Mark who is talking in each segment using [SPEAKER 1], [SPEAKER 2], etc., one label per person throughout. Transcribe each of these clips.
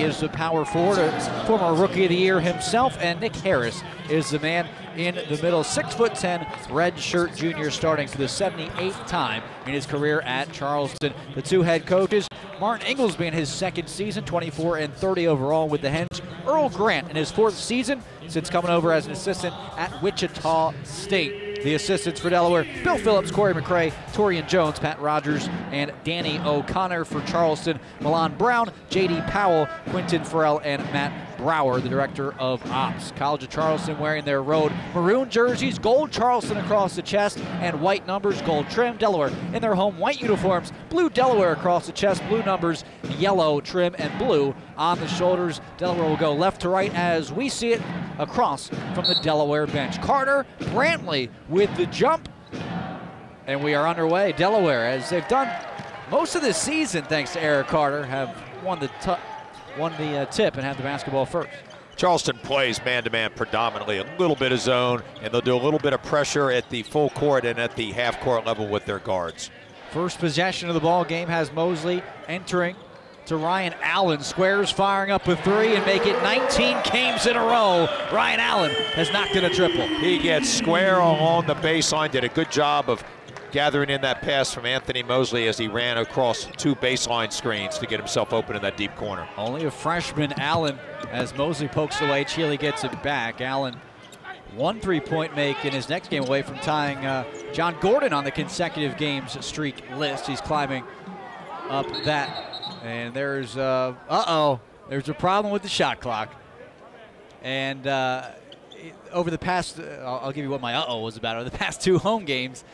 [SPEAKER 1] Is the power forward, a former rookie of the year himself, and Nick Harris is the man in the middle. Six foot ten, red shirt junior, starting for the 78th time in his career at Charleston. The two head coaches, Martin Ingelsby in his second season, 24 and 30 overall with the Hens. Earl Grant in his fourth season since coming over as an assistant at Wichita State. The assistants for Delaware, Bill Phillips, Corey McCray, Torian Jones, Pat Rogers, and Danny O'Connor for Charleston, Milan Brown, J.D. Powell, Quinton Farrell, and Matt Brower, the director of ops. College of Charleston wearing their road maroon jerseys, gold Charleston across the chest, and white numbers, gold trim. Delaware in their home white uniforms, blue Delaware across the chest, blue numbers, yellow trim, and blue on the shoulders. Delaware will go left to right as we see it across from the Delaware bench. Carter Brantley with the jump. And we are underway. Delaware, as they've done most of this season, thanks to Eric Carter, have won the won the uh, tip and have the basketball first.
[SPEAKER 2] Charleston plays man-to-man predominantly, a little bit of zone, and they'll do a little bit of pressure at the full court and at the half-court level with their guards.
[SPEAKER 1] First possession of the ball game has Mosley entering to Ryan Allen. Squares firing up a three and make it 19 games in a row. Ryan Allen has knocked in a triple.
[SPEAKER 2] He gets square along the baseline, did a good job of gathering in that pass from Anthony Mosley as he ran across two baseline screens to get himself open in that deep corner.
[SPEAKER 1] Only a freshman, Allen, as Mosley pokes away. Chealy gets it back. Allen one three-point make in his next game away from tying uh, John Gordon on the consecutive games streak list. He's climbing up that. And there's, uh, uh-oh, there's a problem with the shot clock. And uh, over the past, uh, I'll give you what my uh-oh was about. Over the past two home games,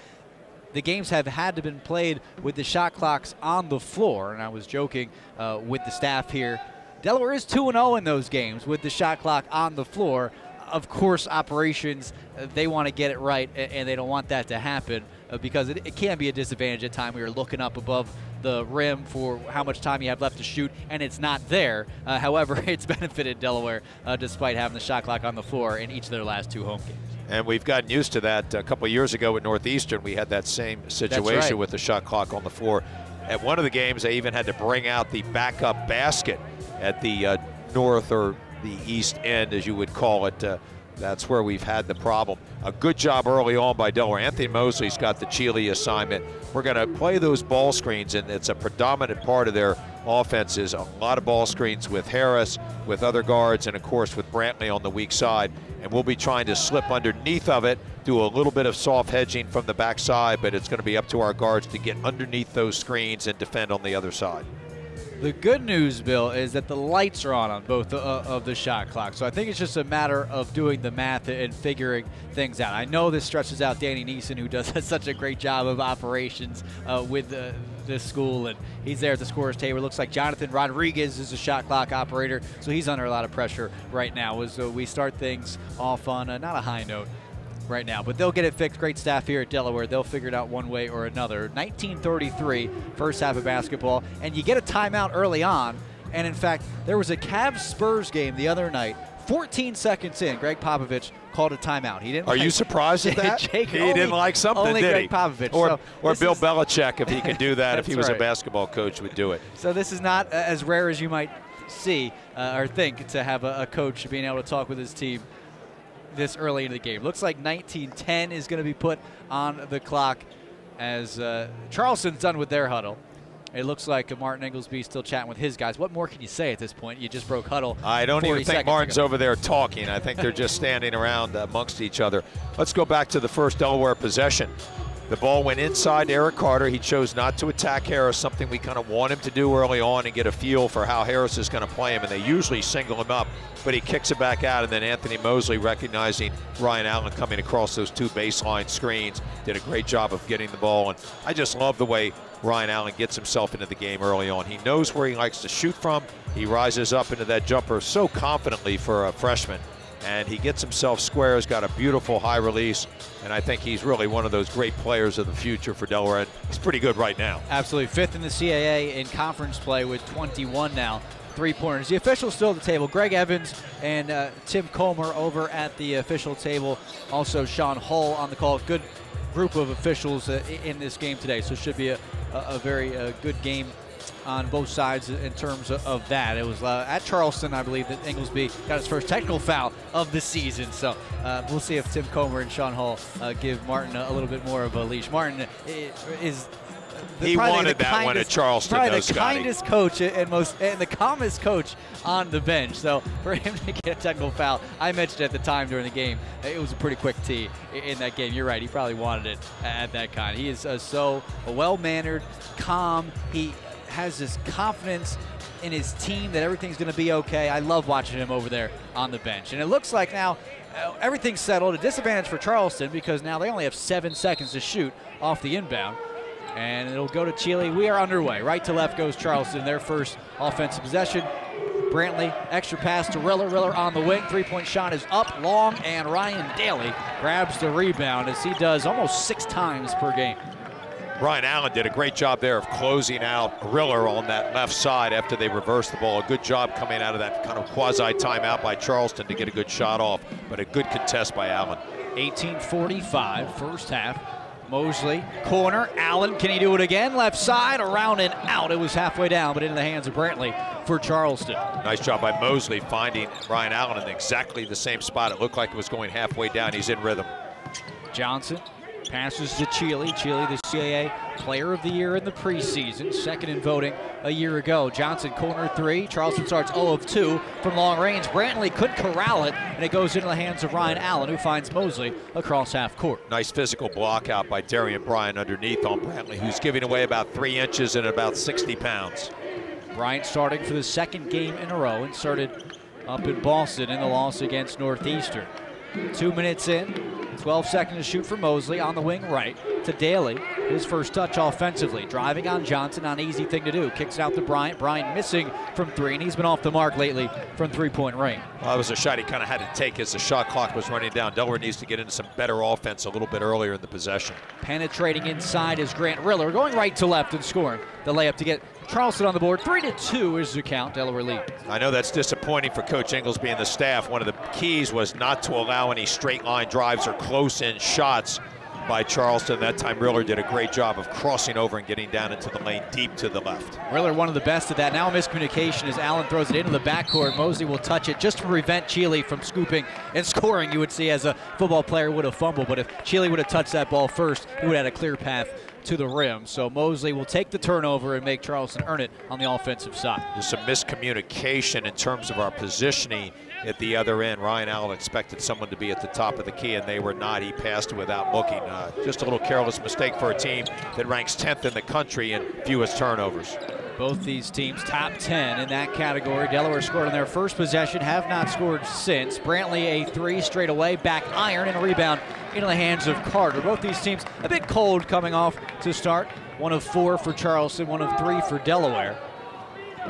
[SPEAKER 1] the games have had to been played with the shot clocks on the floor. And I was joking uh, with the staff here. Delaware is 2 0 in those games with the shot clock on the floor. Of course, operations, uh, they want to get it right, and they don't want that to happen uh, because it, it can be a disadvantage at time. We are looking up above the rim for how much time you have left to shoot, and it's not there. Uh, however, it's benefited Delaware uh, despite having the shot clock on the floor in each of their last two home games.
[SPEAKER 2] And we've gotten used to that. A couple years ago at Northeastern, we had that same situation
[SPEAKER 1] right.
[SPEAKER 2] with the shot clock on the floor. At one of the games, they even had to bring out the backup basket at the uh, north or the east end, as you would call it. Uh, that's where we've had the problem. A good job early on by Delaware. Anthony Mosley's got the Chealy assignment. We're going to play those ball screens, and it's a predominant part of their offenses. A lot of ball screens with Harris, with other guards, and of course with Brantley on the weak side. And we'll be trying to slip underneath of it, do a little bit of soft hedging from the backside, but it's going to be up to our guards to get underneath those screens and defend on the other side.
[SPEAKER 1] The good news, Bill, is that the lights are on on both uh, of the shot clocks. So I think it's just a matter of doing the math and figuring things out. I know this stretches out Danny Neeson, who does such a great job of operations uh, with uh, this school, and he's there at the scorer's table. It looks like Jonathan Rodriguez is a shot clock operator, so he's under a lot of pressure right now as uh, we start things off on uh, not a high note right now. But they'll get it fixed. Great staff here at Delaware. They'll figure it out one way or another. 1933, first half of basketball, and you get a timeout early on. And in fact, there was a Cavs Spurs game the other night. 14 seconds in, Gregg Popovich called a timeout. He didn't.
[SPEAKER 2] Are
[SPEAKER 1] like
[SPEAKER 2] you surprised at that?
[SPEAKER 1] Jake,
[SPEAKER 2] he
[SPEAKER 1] only,
[SPEAKER 2] didn't like something,
[SPEAKER 1] only
[SPEAKER 2] did
[SPEAKER 1] Gregg
[SPEAKER 2] he?
[SPEAKER 1] Popovich.
[SPEAKER 2] Or,
[SPEAKER 1] so
[SPEAKER 2] or Bill
[SPEAKER 1] is,
[SPEAKER 2] Belichick, if he could do that, if he was
[SPEAKER 1] right.
[SPEAKER 2] a basketball coach, would do it.
[SPEAKER 1] So this is not as rare as you might see uh, or think to have a, a coach being able to talk with his team this early in the game. Looks like 1910 is going to be put on the clock as uh, Charleston's done with their huddle. It looks like Martin Ingelsby still chatting with his guys. What more can you say at this point? You just broke huddle.
[SPEAKER 2] I don't even think Martin's
[SPEAKER 1] ago.
[SPEAKER 2] over there talking. I think they're just standing around amongst each other. Let's go back to the first Delaware possession. The ball went inside Eric Carter. He chose not to attack Harris, something we kind of want him to do early on and get a feel for how Harris is going to play him. And they usually single him up, but he kicks it back out. And then Anthony Mosley, recognizing Ryan Allen coming across those two baseline screens, did a great job of getting the ball. And I just love the way Ryan Allen gets himself into the game early on. He knows where he likes to shoot from. He rises up into that jumper so confidently for a freshman and he gets himself square. He's got a beautiful high release, and I think he's really one of those great players of the future for Delaware. He's pretty good right now.
[SPEAKER 1] Absolutely. Fifth in the CAA in conference play with 21 now. Three pointers. The officials still at the table. Greg Evans and uh, Tim Comer over at the official table. Also, Sean Hull on the call. Good group of officials uh, in this game today, so it should be a, a very uh, good game on both sides in terms of, that. It was uh, at Charleston, I believe, that Ingelsby got his first technical foul of the season. So uh, we'll see if Tim Comer and Sean Hall uh, give Martin a, a, little bit more of a leash. Martin is
[SPEAKER 2] he wanted that kindest, one at Charleston.
[SPEAKER 1] Probably
[SPEAKER 2] though,
[SPEAKER 1] the
[SPEAKER 2] Scotty.
[SPEAKER 1] kindest coach and most and the calmest coach on the bench. So for him to get a technical foul, I mentioned at the time during the game, it was a pretty quick tee in that game. You're right. He probably wanted it at that kind. He is uh, so well-mannered, calm. He has this confidence in his team that everything's going to be okay. I love watching him over there on the bench. And it looks like now uh, everything's settled. A disadvantage for Charleston because now they only have seven seconds to shoot off the inbound and it'll go to Chealy. We are underway. Right to left goes Charleston, their first offensive possession. Brantley, extra pass to Riller. Riller on the wing. Three point shot is up, long, and Ryan Daly grabs the rebound as he does almost six times per game.
[SPEAKER 2] Ryan Allen did a great job there of closing out Riller on that left side after they reversed the ball. A good job coming out of that kind of quasi timeout by Charleston to get a good shot off, but a good contest by Allen.
[SPEAKER 1] 1845, first half. Mosley, corner, Allen, can he do it again? Left side, around and out. It was halfway down, but into the hands of Brantley for Charleston.
[SPEAKER 2] Nice job by Mosley finding Ryan Allen in exactly the same spot. It looked like it was going halfway down. He's in rhythm.
[SPEAKER 1] Johnson Passes to Chealy. Chealy, the CAA Player of the Year in the preseason, second in voting a year ago. Johnson, corner three. Charleston starts 0 of 2 from long range. Brantley couldn't corral it, and it goes into the hands of Ryan Allen, who finds Mosley across half court.
[SPEAKER 2] Nice physical block out by Darian Bryant underneath on Brantley, who's giving away about three inches and about 60 pounds.
[SPEAKER 1] Bryant starting for the second game in a row, inserted up in Boston in the loss against Northeastern. Two minutes in, 12 seconds to shoot for Mosley on the wing right to Daly. His first touch offensively. Driving on Johnson, not an easy thing to do. Kicks it out to Bryant. Bryant missing from three, and he's been off the mark lately from three-point range.
[SPEAKER 2] Well, that was a shot he kind of had to take as the shot clock was running down. Delaware needs to get into some better offense a little bit earlier in the possession.
[SPEAKER 1] Penetrating inside is Grant Riller, going right to left and scoring the layup to get Charleston on the board. Three to two is the count. Delaware lead.
[SPEAKER 2] I know that's disappointing for Coach Ingelsby and the staff. One of the keys was not to allow any straight line drives or close in shots by Charleston. That time Riller did a great job of crossing over and getting down into the lane deep to the left.
[SPEAKER 1] Riller one of the best at that. Now miscommunication as Allen throws it into the backcourt. Mosley will touch it just to prevent Chealy from scooping and scoring. You would see as a football player would have fumbled, but if Chealy would have touched that ball first, he would have had a clear path to the rim. So Mosley will take the turnover and make Charleston earn it on the offensive side.
[SPEAKER 2] There's some miscommunication in terms of our positioning at the other end. Ryan Allen expected someone to be at the top of the key, and they were not. He passed without looking. Uh, just a little careless mistake for a team that ranks 10th in the country in fewest turnovers.
[SPEAKER 1] Both these teams top 10 in that category. Delaware scored on their first possession, have not scored since. Brantley a three straight away, back iron and a rebound into the hands of Carter. Both these teams a bit cold coming off to start. One of four for Charleston, one of three for Delaware.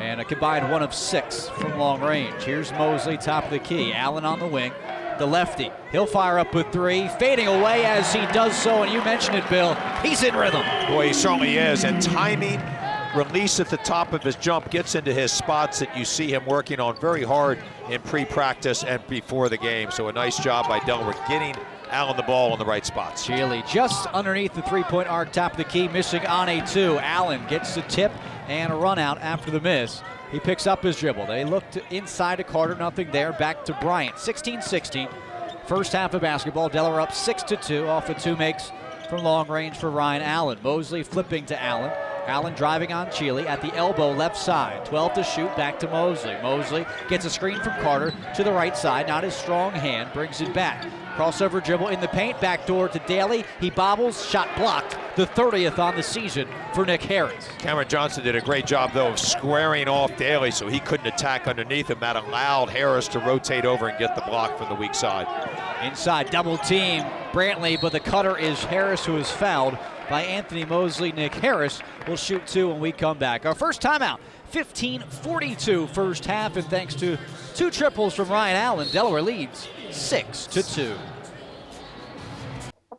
[SPEAKER 1] And a combined one of six from long range. Here's Mosley, top of the key. Allen on the wing. The lefty. He'll fire up with three, fading away as he does so. And you mentioned it, Bill. He's in rhythm.
[SPEAKER 2] Boy, he certainly is. And timing, release at the top of his jump gets into his spots that you see him working on very hard in pre-practice and before the game. So a nice job by Delaware getting Allen the ball in the right spots.
[SPEAKER 1] Chealy just underneath the three-point arc, top of the key, missing on a two. Allen gets the tip and a run out after the miss. He picks up his dribble. They look inside to Carter, nothing there. Back to Bryant, 16-16. First half of basketball, Delaware up 6 to 2 off of two makes from long range for Ryan Allen. Mosley flipping to Allen. Allen driving on Chealy at the elbow left side. 12 to shoot, back to Mosley. Mosley gets a screen from Carter to the right side. Not his strong hand, brings it back. Crossover dribble in the paint, back door to Daly. He bobbles, shot blocked. The 30th on the season for Nick Harris.
[SPEAKER 2] Cameron Johnson did a great job, though, of squaring off Daly so he couldn't attack underneath him. That allowed Harris to rotate over and get the block from the weak side.
[SPEAKER 1] Inside, double team Brantley, but the cutter is Harris, who is fouled by Anthony Mosley. Nick Harris will shoot two when we come back. Our first timeout, 15-42 first half, and thanks to two triples from Ryan Allen, Delaware leads 6 to 2.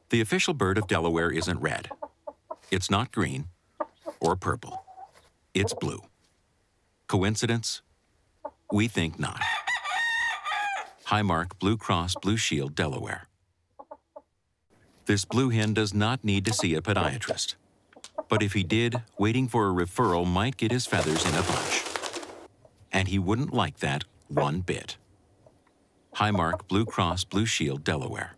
[SPEAKER 3] The official bird of Delaware isn't red. It's not green or purple. It's blue. Coincidence? We think not. Highmark Blue Cross Blue Shield, Delaware. This blue hen does not need to see a podiatrist. But if he did, waiting for a referral might get his feathers in a bunch. And he wouldn't like that one bit. Highmark Blue Cross Blue Shield, Delaware.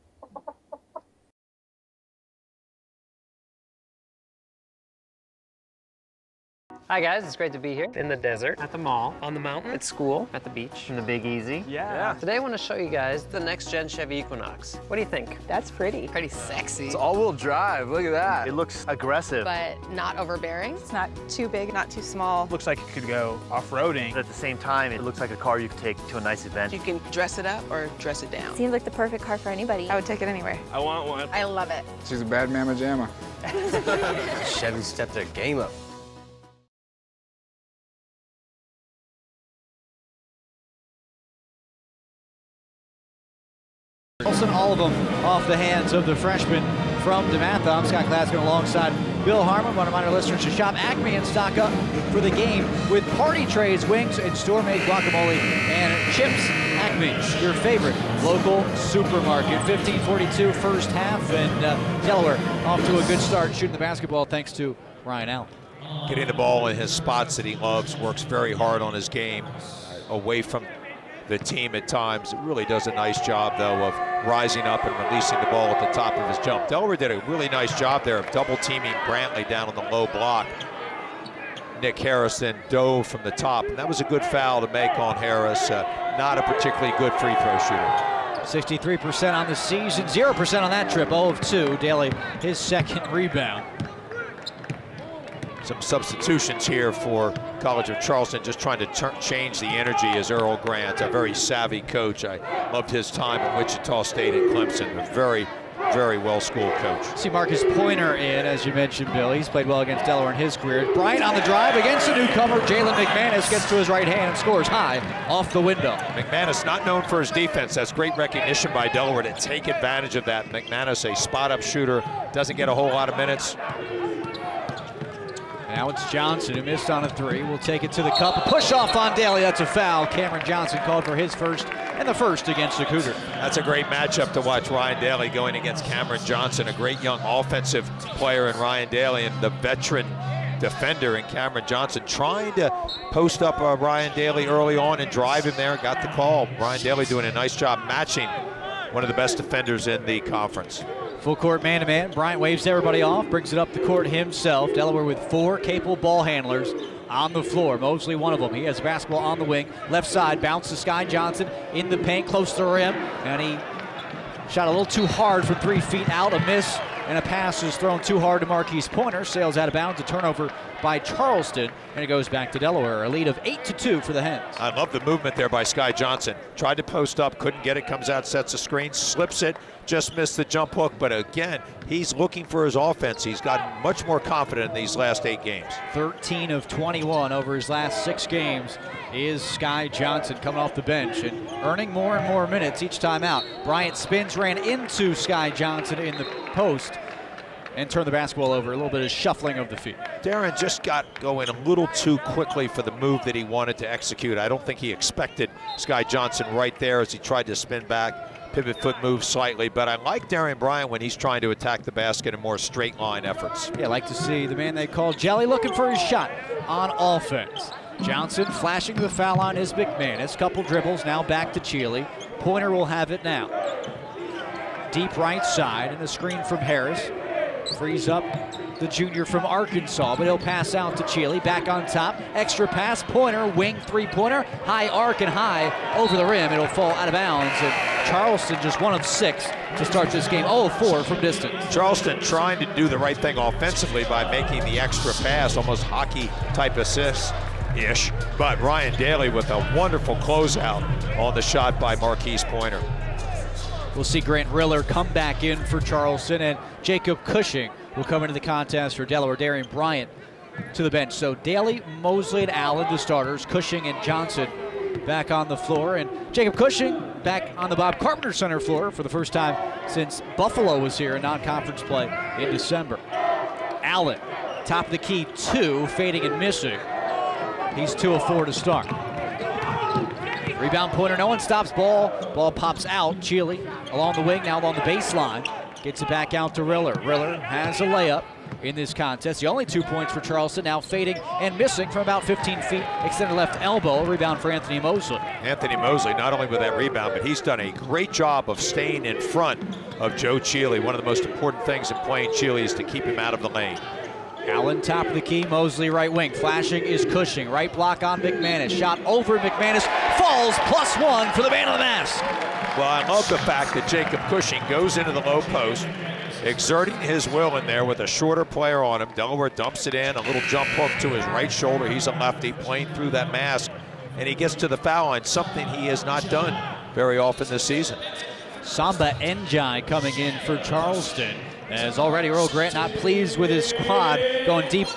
[SPEAKER 4] Hi guys, it's great to be here in the desert,
[SPEAKER 5] At the mall,
[SPEAKER 4] on the mountain,
[SPEAKER 5] at school,
[SPEAKER 4] at the beach.
[SPEAKER 5] in the Big Easy.
[SPEAKER 4] Yeah. Today I want to show you guys the next gen Chevy Equinox. What do you think?
[SPEAKER 6] That's pretty.
[SPEAKER 4] Pretty sexy.
[SPEAKER 5] It's all-wheel drive. Look at that. It looks aggressive.
[SPEAKER 6] But not overbearing. It's not too big, not too small.
[SPEAKER 7] Looks like it could go off-roading.
[SPEAKER 5] But At the same time, it looks like a car you could take to a nice event.
[SPEAKER 8] You can dress it up or dress it down.
[SPEAKER 6] Seems like the perfect car for anybody. I would take it anywhere.
[SPEAKER 7] I want one.
[SPEAKER 6] I love it.
[SPEAKER 9] She's a bad mamma jamma.
[SPEAKER 4] Chevy stepped their game up.
[SPEAKER 1] All of them off the hands of the freshman from DeMatha. I'm Scott Glasgow alongside Bill Harmon. To remind our listeners to shop Acme and stock up for the game with party trays, wings, and store-made guacamole and chips. Acme, your favorite local supermarket. 15:42 first half, and uh, Delaware off to a good start shooting the basketball thanks to Ryan Allen.
[SPEAKER 2] Getting the ball in his spots that he loves, works very hard on his game, away from the team at times. Really does a nice job, though, of rising up and releasing the ball at the top of his jump. Delaware did a really nice job there of double teaming Brantley down on the low block. Nick Harris then dove from the top, and that was a good foul to make on Harris. Uh, not a particularly good free throw shooter.
[SPEAKER 1] 63% on the season, 0% on that trip, 0 of 2. Daly, his second rebound.
[SPEAKER 2] Some substitutions here for College of Charleston, just trying to change the energy as Earl Grant, a very savvy coach. I loved his time at Wichita State and Clemson. A very, very well-schooled coach.
[SPEAKER 1] See Marquise Pointer in, as you mentioned, Bill. He's played well against Delaware in his career. Bryant on the drive against the newcomer. Jalen McManus gets to his right hand and scores high off the window.
[SPEAKER 2] McManus not known for his defense. That's great recognition by Delaware to take advantage of that. McManus, a spot-up shooter, doesn't get a whole lot of minutes.
[SPEAKER 1] Now it's Johnson who missed on a three. Will take it to the cup. Push off on Daly. That's a foul. Cameron Johnson called for his first and the first against the Cougar.
[SPEAKER 2] That's a great matchup to watch Ryan Daly going against Cameron Johnson, a great young offensive player in Ryan Daly and the veteran defender in Cameron Johnson trying to post up uh, Ryan Daly early on and drive him there. Got the call. Ryan Daly doing a nice job matching one of the best defenders in the conference.
[SPEAKER 1] Full court man-to-man. Bryant waves everybody off, brings it up the court himself. Delaware with four capable ball handlers on the floor. Mosley, one of them. He has basketball on the wing. Left side, bounce to Sky Johnson in the paint, close to the rim. And he shot a little too hard from three feet out. A miss and a pass is thrown too hard to Marquise Pointer. Sails out of bounds. A turnover by Charleston. And it goes back to Delaware. A lead of 8 to 2 for the Hens.
[SPEAKER 2] I love the movement there by Sky Johnson. Tried to post up, couldn't get it, comes out, sets a screen, slips it, just missed the jump hook. But again, he's looking for his offense. He's gotten much more confident in these last eight games.
[SPEAKER 1] 13 of 21 over his last six games is Sky Johnson coming off the bench and earning more and more minutes each time out. Bryant spins, ran into Sky Johnson in the post and turn the basketball over. A little bit of shuffling of the feet.
[SPEAKER 2] Darren just got going a little too quickly for the move that he wanted to execute. I don't think he expected Sky Johnson right there as he tried to spin back, pivot foot move slightly. But I like Darian Bryant when he's trying to attack the basket in more straight line efforts.
[SPEAKER 1] Yeah, I like to see the man they call Jelly looking for his shot on offense. Johnson flashing the foul line is McManus. Couple dribbles, now back to Chealy. Pointer will have it now. Deep right side and a screen from Harris. Frees up the junior from Arkansas, but he'll pass out to Chealy. Back on top. Extra pass. Pointer, wing three-pointer. High arc and high over the rim. It'll fall out of bounds. And Charleston just one of six to start this game. 0-4 from distance.
[SPEAKER 2] Charleston trying to do the right thing offensively by making the extra pass, almost hockey type assist ish. But Ryan Daly with a wonderful closeout on the shot by Marquise Pointer.
[SPEAKER 1] We'll see Grant Riller come back in for Charleston, and Jacob Cushing will come into the contest for Delaware. Darian Bryant to the bench. So Daly, Mosley, and Allen, the starters. Cushing and Johnson back on the floor, and Jacob Cushing back on the Bob Carpenter Center floor for the first time since Buffalo was here in non-conference play in December. Allen, top of the key, two, fading and missing. He's two of four to start. Rebound pointer, no one stops ball. Ball pops out. Chealy along the wing, now along the baseline. Gets it back out to Riller. Riller has a layup. in this contest. The only two points for Charleston, now fading and missing from about 15 feet, extended left elbow. Rebound for Anthony Mosley.
[SPEAKER 2] Anthony Mosley, not only with that rebound, but he's done a great job of staying in front of Joe Chealy. One of the most important things in playing Chealy is to keep him out of the lane.
[SPEAKER 1] Allen top of the key, Mosley right wing. Flashing is Cushing. Right block on McManus. Shot over McManus. Falls plus one for the man of the mask.
[SPEAKER 2] Well, I love the fact that Jacob Cushing goes into the low post, exerting his will in there with a shorter player on him. Delaware dumps it in, a little jump hook to his right shoulder. He's a lefty playing through that mask, and he gets to the foul line, something he has not done very often this season.
[SPEAKER 1] Samba Njai coming in for Charleston. As already Earl Grant not pleased with his squad going deep,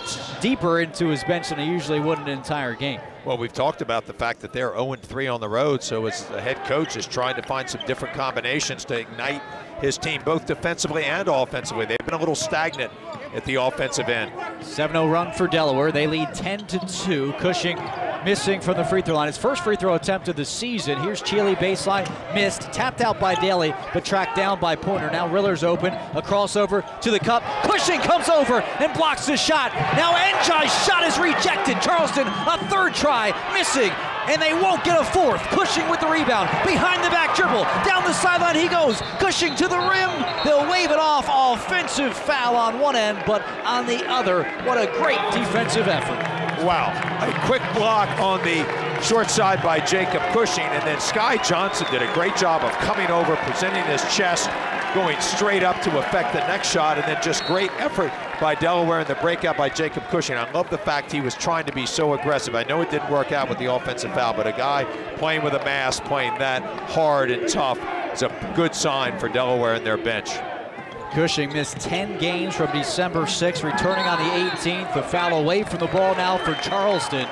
[SPEAKER 1] deeper into his bench than he usually would an entire game.
[SPEAKER 2] Well, we've talked about the fact that they're 0-3 on the road, so as the head coach is trying to find some different combinations to ignite his team, both defensively and offensively. They've been a little stagnant at the offensive end.
[SPEAKER 1] 7-0 run for Delaware. They lead 10-2. Cushing missing from the free throw line. His first free throw attempt of the season. Here's Chealy baseline, missed, tapped out by Daly, but tracked down by Pointer. Now Riller's open, a crossover to the cup. Cushing comes over and blocks the shot. Now Njai's shot is rejected. Charleston, a third try, missing, and they won't get a fourth. Cushing with the rebound, behind the back dribble, down the sideline he goes. Cushing to the rim, they'll wave it off. Offensive foul on one end, but on the other, what a great defensive effort.
[SPEAKER 2] Wow, a quick block on the short side by Jacob Cushing, and then Sky Johnson did a great job of coming over, presenting his chest, going straight up to affect the next shot, and then just great effort by Delaware in the breakout by Jacob Cushing. I love the fact he was trying to be so aggressive. I know it didn't work out with the offensive foul, but a guy playing with a mask, playing that hard and tough, is a good sign for Delaware and their bench.
[SPEAKER 1] Cushing missed 10 games from December 6th, returning on the 18th. The foul away from the ball now for Charleston.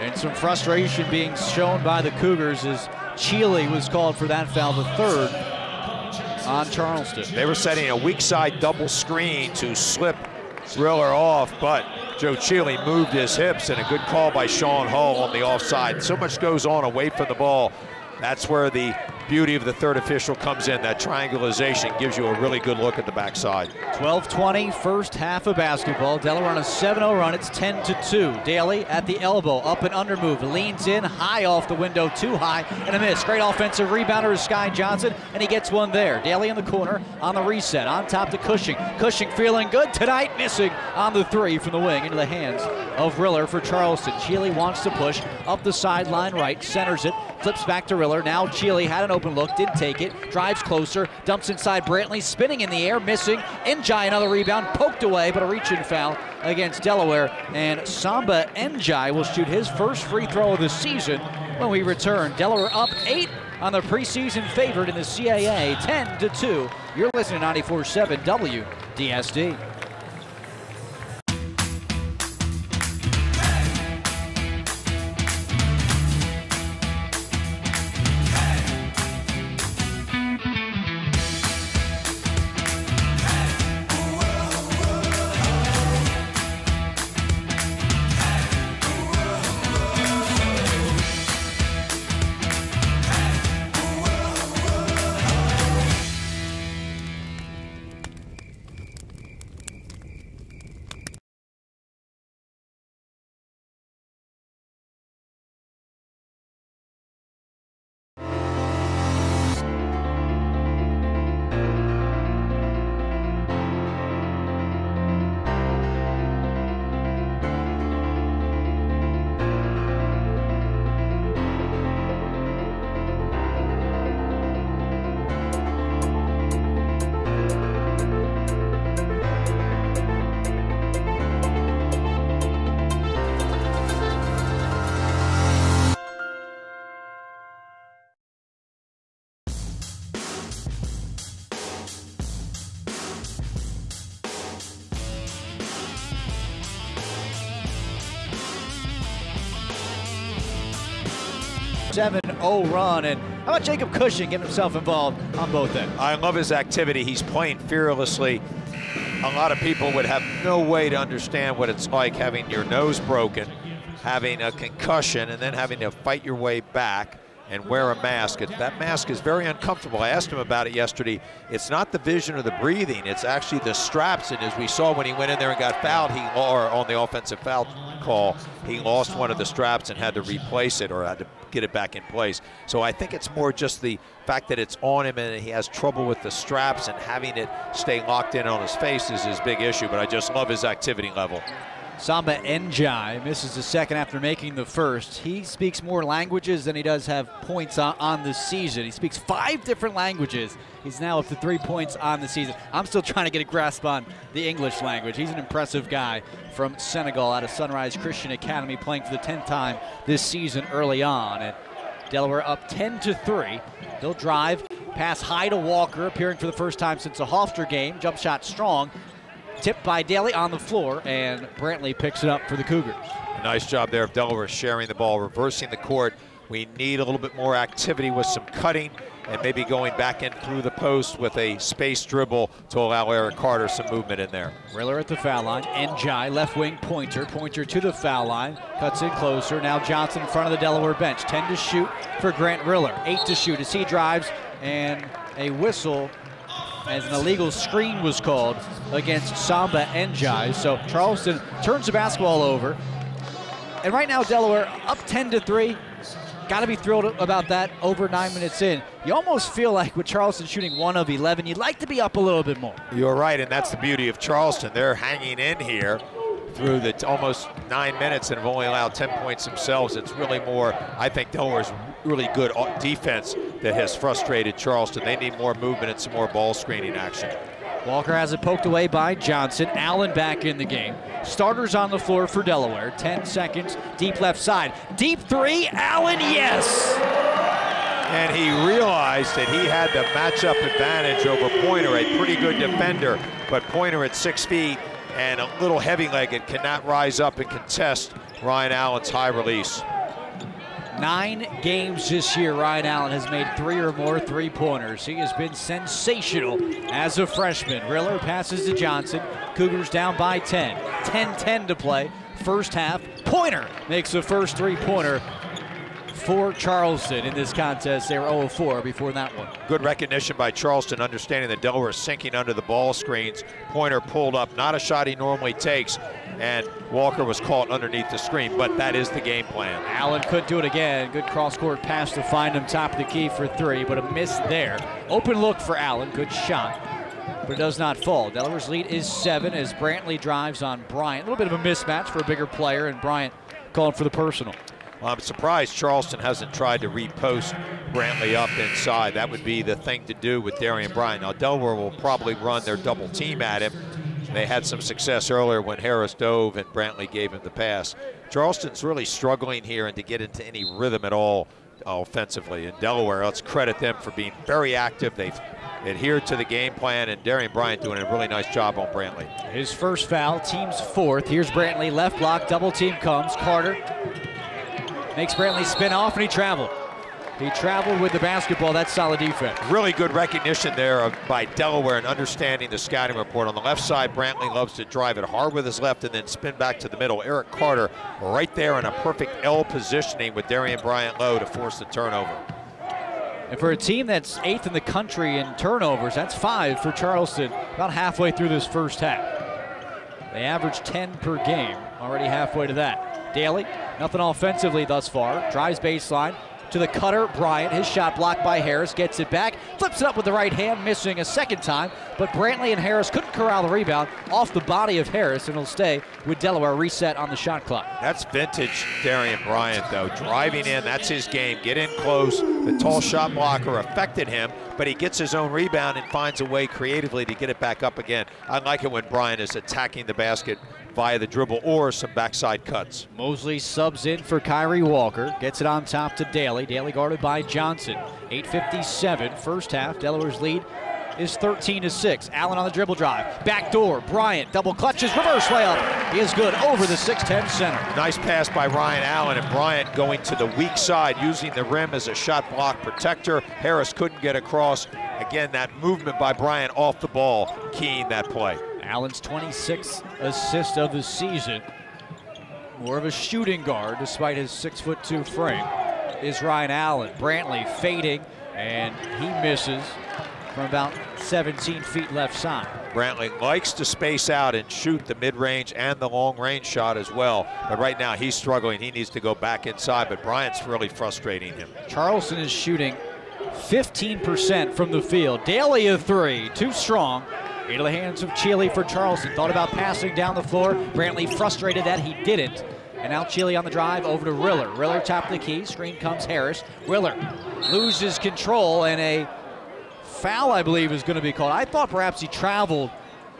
[SPEAKER 1] And some frustration being shown by the Cougars as Chealy was called for that foul, the third on Charleston.
[SPEAKER 2] They were setting a weak side double screen to slip Riller off, but Joe Chealy moved his hips and a good call by Sean Hull on the offside. So much goes on away from the ball. That's where the beauty of the third official comes in. That triangulation gives you a really good look at the backside.
[SPEAKER 1] 12-20, first half of basketball. Delaware on a 7-0 run. It's 10-2. Daly at the elbow, up and under move, leans in, high off the window, too high, and a miss. Great offensive rebounder is Sky Johnson, and he gets one there. Daly in the corner on the reset, on top to Cushing. Cushing feeling good tonight, missing on the three from the wing into the hands of Riller for Charleston. Chealy wants to push up the sideline right, centers it, flips back to Riller. Now Chealy had an open look, didn't take it, drives closer, dumps inside Brantley, spinning in the air, missing. Njai another rebound, poked away, but a reach-in foul against Delaware. And Samba Njai will shoot his first free throw of the season when we return. Delaware up eight on the preseason favorite in the CAA, 10 to 2. You're listening to 94.7 WDSD. Seven 0 run. And how about Jacob Cushing getting himself involved on both ends?
[SPEAKER 2] I love his activity. He's playing fearlessly. A lot of people would have no way to understand what it's like having your nose broken, having a concussion, and then having to fight your way back. And wear a mask. It, that mask is very uncomfortable. I asked him about it yesterday. It's not the vision or the breathing, it's actually the straps. And as we saw when he went in there and got fouled, he or on the offensive foul call, he lost one of the straps and had to replace it or had to get it back in place. So I think it's more just the fact that it's on him and he has trouble with the straps and having it stay locked in on his face is his big issue. But I just love his activity level.
[SPEAKER 1] Samba Njai misses the second after making the first. He speaks more languages than he does have points on, on the season. He speaks five different languages. He's now up to three points on the season. I'm still trying to get a grasp on the English language. He's an impressive guy from Senegal out of Sunrise Christian Academy, playing for the 10th time this season early on. And Delaware up 10 to 3. They'll drive, pass high to Walker, appearing for the first time since the Hofstra game. Jump shot strong, Tipped by Daly on the floor, and Brantley picks it up for the Cougars.
[SPEAKER 2] Nice job there of Delaware sharing the ball, reversing the court. We need a little bit more activity with some cutting and maybe going back in through the post with a space dribble to allow Eric Carter some movement in there.
[SPEAKER 1] Riller at the foul line. Njai, left wing pointer. Pointer to the foul line. Cuts in closer. Now Johnson in front of the Delaware bench. 10 to shoot for Grant Riller. 8 to shoot as he drives. And a whistle as an illegal screen was called against Samba Njai. So Charleston turns the basketball over. And right now, Delaware up 10 to 3. Got to be thrilled about that over nine minutes in. You almost feel like with Charleston shooting one of 11, you'd like to be up a little bit more.
[SPEAKER 2] You're right, and that's the beauty of Charleston. They're hanging in here through the almost nine minutes and have only allowed 10 points themselves. It's really more, I think Delaware's really good defense that has frustrated Charleston. They need more movement and some more ball screening action.
[SPEAKER 1] Walker has it poked away by Johnson. Allen back in the game. Starters on the floor for Delaware. 10 seconds, deep left side. Deep three, Allen, yes!
[SPEAKER 2] And he realized that he had the matchup advantage over Pointer, a pretty good defender, but Pointer at six feet and a little heavy-legged cannot rise up and contest Ryan Allen's high release.
[SPEAKER 1] Nine games this year, Ryan Allen has made three or more three-pointers. He has been sensational as a freshman. Riller passes to Johnson. Cougars down by 10. 10-10 to play. First half. Pointer makes the first three-pointer for Charleston in this contest. They were 0-4 before that one.
[SPEAKER 2] Good recognition by Charleston, understanding that Delaware is sinking under the ball screens. Pointer pulled up, not a shot he normally takes, and Walker was caught underneath the screen, but that is the game plan.
[SPEAKER 1] Allen could do it again. Good cross-court pass to find him top of the key for three, but a miss there. Open look for Allen, good shot, but it does not fall. Delaware's lead is seven as Brantley drives on Bryant. A little bit of a mismatch for a bigger player, and Bryant called for the personal.
[SPEAKER 2] Well, I'm surprised Charleston hasn't tried to repost Brantley up inside. That would be the thing to do with Darian Bryant. Now, Delaware will probably run their double team at him. They had some success earlier when Harris dove and Brantley gave him the pass. Charleston's really struggling here and to get into any rhythm at all uh, offensively. And Delaware, let's credit them for being very active. They've adhered to the game plan, and Darian Bryant doing a really nice job on Brantley.
[SPEAKER 1] His first foul, team's fourth. Here's Brantley, left block, double team comes. Carter Makes Brantley spin off and he traveled. He traveled with the basketball. That's solid defense.
[SPEAKER 2] Really good recognition there of, by Delaware and understanding the scouting report. On the left side, Brantley loves to drive it hard with his left and then spin back to the middle. Eric Carter right there in a perfect L positioning with Darian Bryant low to force the turnover.
[SPEAKER 1] And for a team that's eighth in the country in turnovers, that's five for Charleston about halfway through this first half. They average 10 per game, already halfway to that. Daly, nothing offensively thus far. Drives baseline to the cutter, Bryant. His shot blocked by Harris, gets it back, flips it up with the right hand, missing a second time. But Brantley and Harris couldn't corral the rebound off the body of Harris, and it'll stay with Delaware reset on the shot clock.
[SPEAKER 2] That's vintage Darian Bryant, though. Driving in, that's his game. Get in close. The tall shot blocker affected him, but he gets his own rebound and finds a way creatively to get it back up again. I like it when Bryant is attacking the basket via the dribble or some backside cuts.
[SPEAKER 1] Mosley subs in for Kyrie Walker, gets it on top to Daly. Daly guarded by Johnson. 8.57 first half. Delaware's lead is 13 to 6. Allen on the dribble drive. Back door. Bryant double clutches. Reverse layup. He is good over the 6'10 center.
[SPEAKER 2] Nice pass by Ryan Allen and Bryant going to the weak side using the rim as a shot block protector. Harris couldn't get across. Again, that movement by Bryant off the ball keying that play.
[SPEAKER 1] Allen's 26th assist of the season. More of a shooting guard despite his six foot two frame. is Ryan Allen. Brantley fading, and he misses from about 17 feet left side.
[SPEAKER 2] Brantley likes to space out and shoot the mid-range and the long-range shot as well. But right now he's struggling. He needs to go back inside, but Bryant's really frustrating him.
[SPEAKER 1] Charleston is shooting 15% from the field. Daly a three, too strong. Into the hands of Chealy for Charleston. Thought about passing down the floor. Brantley frustrated that he didn't. And now Chealy on the drive over to Riller. Riller top of the key. Screen comes Harris. Riller loses control and a foul, I believe, is going to be called. I thought perhaps he traveled,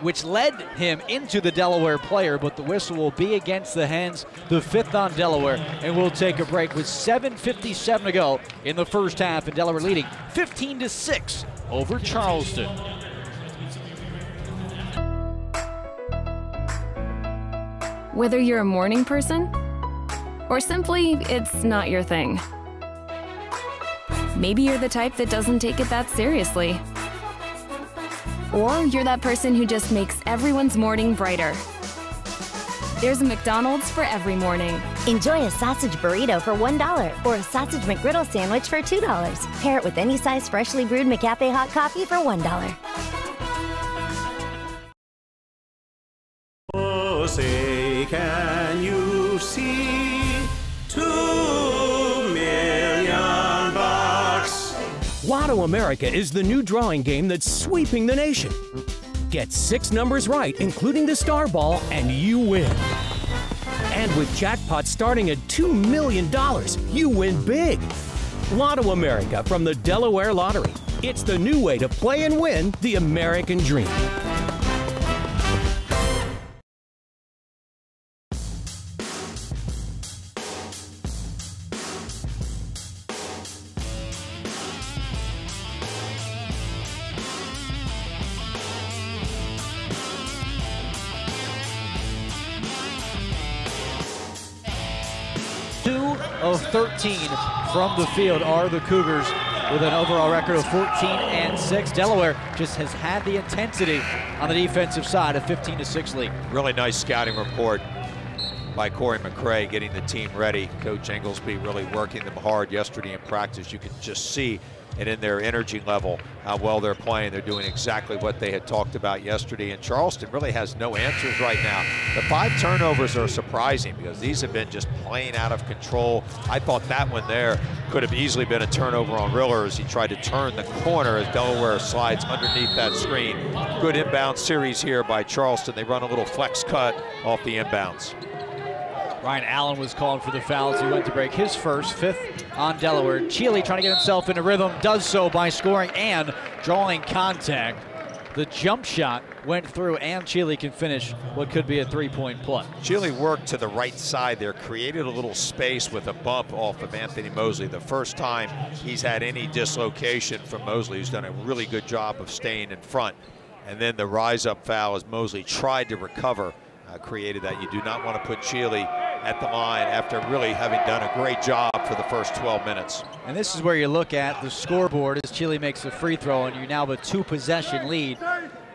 [SPEAKER 1] which led him into the Delaware player, but the whistle will be against the Hens, the fifth on Delaware, and we'll take a break with 7.57 to go in the first half, and Delaware leading 15 to 6 over Charleston.
[SPEAKER 10] Whether you're a morning person or simply it's not your thing. Maybe you're the type that doesn't take it that seriously. Or you're that person who just makes everyone's morning brighter. There's a McDonald's for every morning.
[SPEAKER 11] Enjoy a sausage burrito for $1 or a sausage McGriddle sandwich for $2. Pair it with any size freshly brewed McCafe hot coffee for $1.
[SPEAKER 12] Lotto America is the new drawing game that's sweeping the nation. Get six numbers right, including the star ball, and you win. And with jackpots starting at $2 million, you win big. Lotto America from the Delaware Lottery. It's the new way to play and win the American dream.
[SPEAKER 1] 13 from the field are the Cougars with an overall record of 14 and 6. Delaware just has had the intensity on the defensive side, a 15 to 6 lead.
[SPEAKER 2] Really nice scouting report by Corey McCray getting the team ready. Coach Ingelsby really working them hard yesterday in practice. You can just see it in their energy level, how well they're playing. They're doing exactly what they had talked about yesterday. And Charleston really has no answers right now. The five turnovers are surprising because these have been just playing out of control. I thought that one there could have easily been a turnover on Riller as he tried to turn the corner as Delaware slides underneath that screen. Good inbound series here by Charleston. They run a little flex cut off the inbounds.
[SPEAKER 1] Ryan Allen was called for the fouls. He went to break his first, fifth on Delaware. Chealy trying to get himself into rhythm, does so by scoring and drawing contact. The jump shot went through, and Chealy can finish what could be a three-point play.
[SPEAKER 2] Chealy worked to the right side there, created a little space with a bump off of Anthony Mosley. The first time he's had any dislocation from Mosley, who's done a really good job of staying in front. And then the rise-up foul as Mosley tried to recover, uh, created that. You do not want to put Chealy at the line after really having done a great job for the first 12 minutes.
[SPEAKER 1] And this is where you look at the scoreboard as Chealy makes a free throw and you now have a two possession lead.